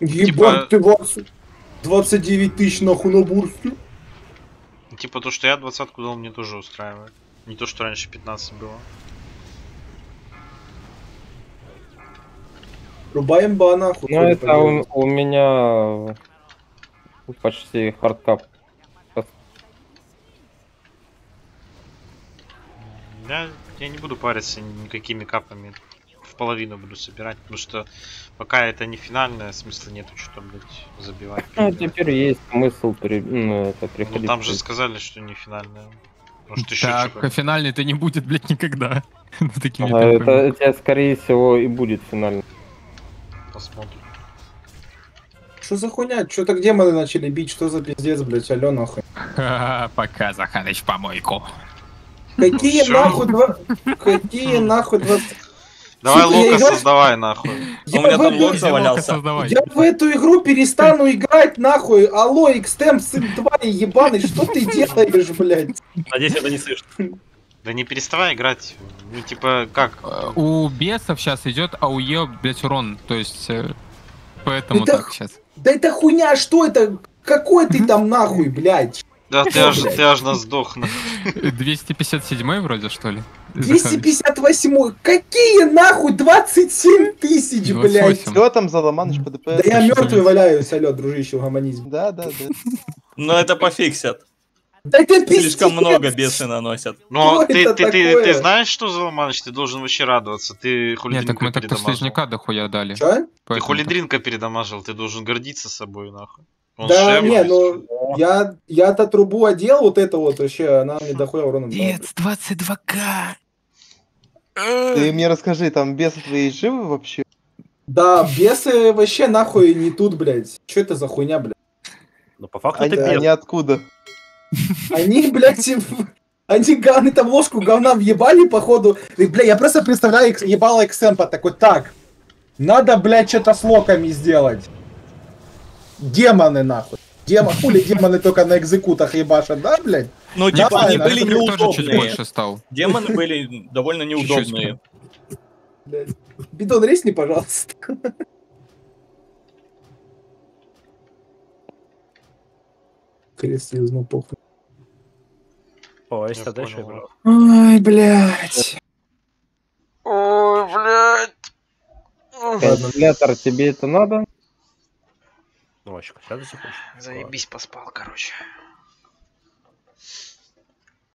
S3: Ебать, ты 20... 29 тысяч нахуй на бурсте.
S2: Типа то, что я двадцатку дал, мне тоже устраивает. Не то, что раньше 15 было.
S3: Рубаем ба нахуй.
S5: Ну, это у, у меня почти хардкап.
S2: Я, я не буду париться никакими капами. В половину буду собирать, потому что пока это не финальное, смысла нету что-то, блядь, забивать.
S5: Ну, теперь есть смысл при... ну, это
S2: Ну
S5: приходить.
S2: там же сказали, что не финальное. Может еще
S10: Так,
S2: что-то.
S10: финальный-то не будет, блядь, никогда. Ну, Такими
S5: А, это, это, скорее всего, и будет финально.
S2: Посмотрим.
S3: Что за хуйня? Что так демоны начали бить? Что за пиздец, блядь, алё нахуй?
S10: Пока, Заханыч, в помойку.
S3: Какие
S2: всё.
S3: нахуй два... Какие нахуй два...
S2: Давай
S3: Сука, я играю-
S2: создавай, нахуй.
S3: Я
S11: У меня
S3: в
S11: там
S3: эту-
S11: завалялся.
S3: Я в эту игру перестану играть, нахуй! Алло, Xtemp, сын твари ебаный, что ты делаешь, блядь?
S4: Надеюсь, это не слышно.
S2: Да не переставай играть. Ну типа как?
S10: У бесов сейчас идет АУЕ, блядь, урон. То есть, э, поэтому
S3: Это
S10: так
S3: х-
S10: сейчас.
S3: Да это хуйня, что это? Какой ты там нахуй, блядь?
S2: Да ты аж, ты аж нас сдох. нахуй.
S10: 257 вроде, что ли? Заханыч?
S3: 258 Какие нахуй 27 тысяч, блядь?
S9: Что там за ломаныш по ДПС?
S3: Да я мертвый валяюсь, алё, дружище, угомонись.
S9: Да, да, да.
S11: Но это пофиксят.
S3: Да это
S11: Слишком много бесы наносят.
S2: Но ты, ты, ты,
S3: такое?
S2: ты знаешь, что за ломаныч? Ты должен вообще радоваться. Ты
S10: Нет,
S2: хулидринка
S10: так мы так-то слизняка дохуя дали.
S3: Чё?
S2: Ты хулидринка передамажил, ты должен гордиться собой, нахуй. Он
S3: Да
S2: шем,
S3: не, ну я я-то трубу одел, вот это вот вообще, она мне дохуя урона дала.
S10: Дец, 22к!
S9: Ты мне расскажи, там бесы твои живы вообще?
S3: Да, бесы вообще нахуй не тут, блядь. Что это за хуйня, блядь?
S4: Но по факту
S9: Они,
S4: это
S9: они
S4: бес.
S9: откуда?
S3: Они, блядь, они, они там ложку говна въебали, походу. И, бля, я просто представляю ебало эксемпа такой, так, надо, блядь, что-то с локами сделать. Демоны, нахуй. Демо, хули демоны только на экзекутах ебашат, да, блядь?
S11: Ну, типа, они были неудобные.
S10: больше стал.
S11: Демоны были довольно неудобные.
S3: Бидон, ресни, пожалуйста. Крест ну похуй.
S4: О,
S2: Я
S4: есть тогда еще
S2: понял.
S4: играл.
S3: Ой, блядь.
S2: Ой, блядь.
S5: Вентилятор, тебе это надо?
S4: Ну, вообще, сейчас закончим.
S2: Заебись, поспал, короче.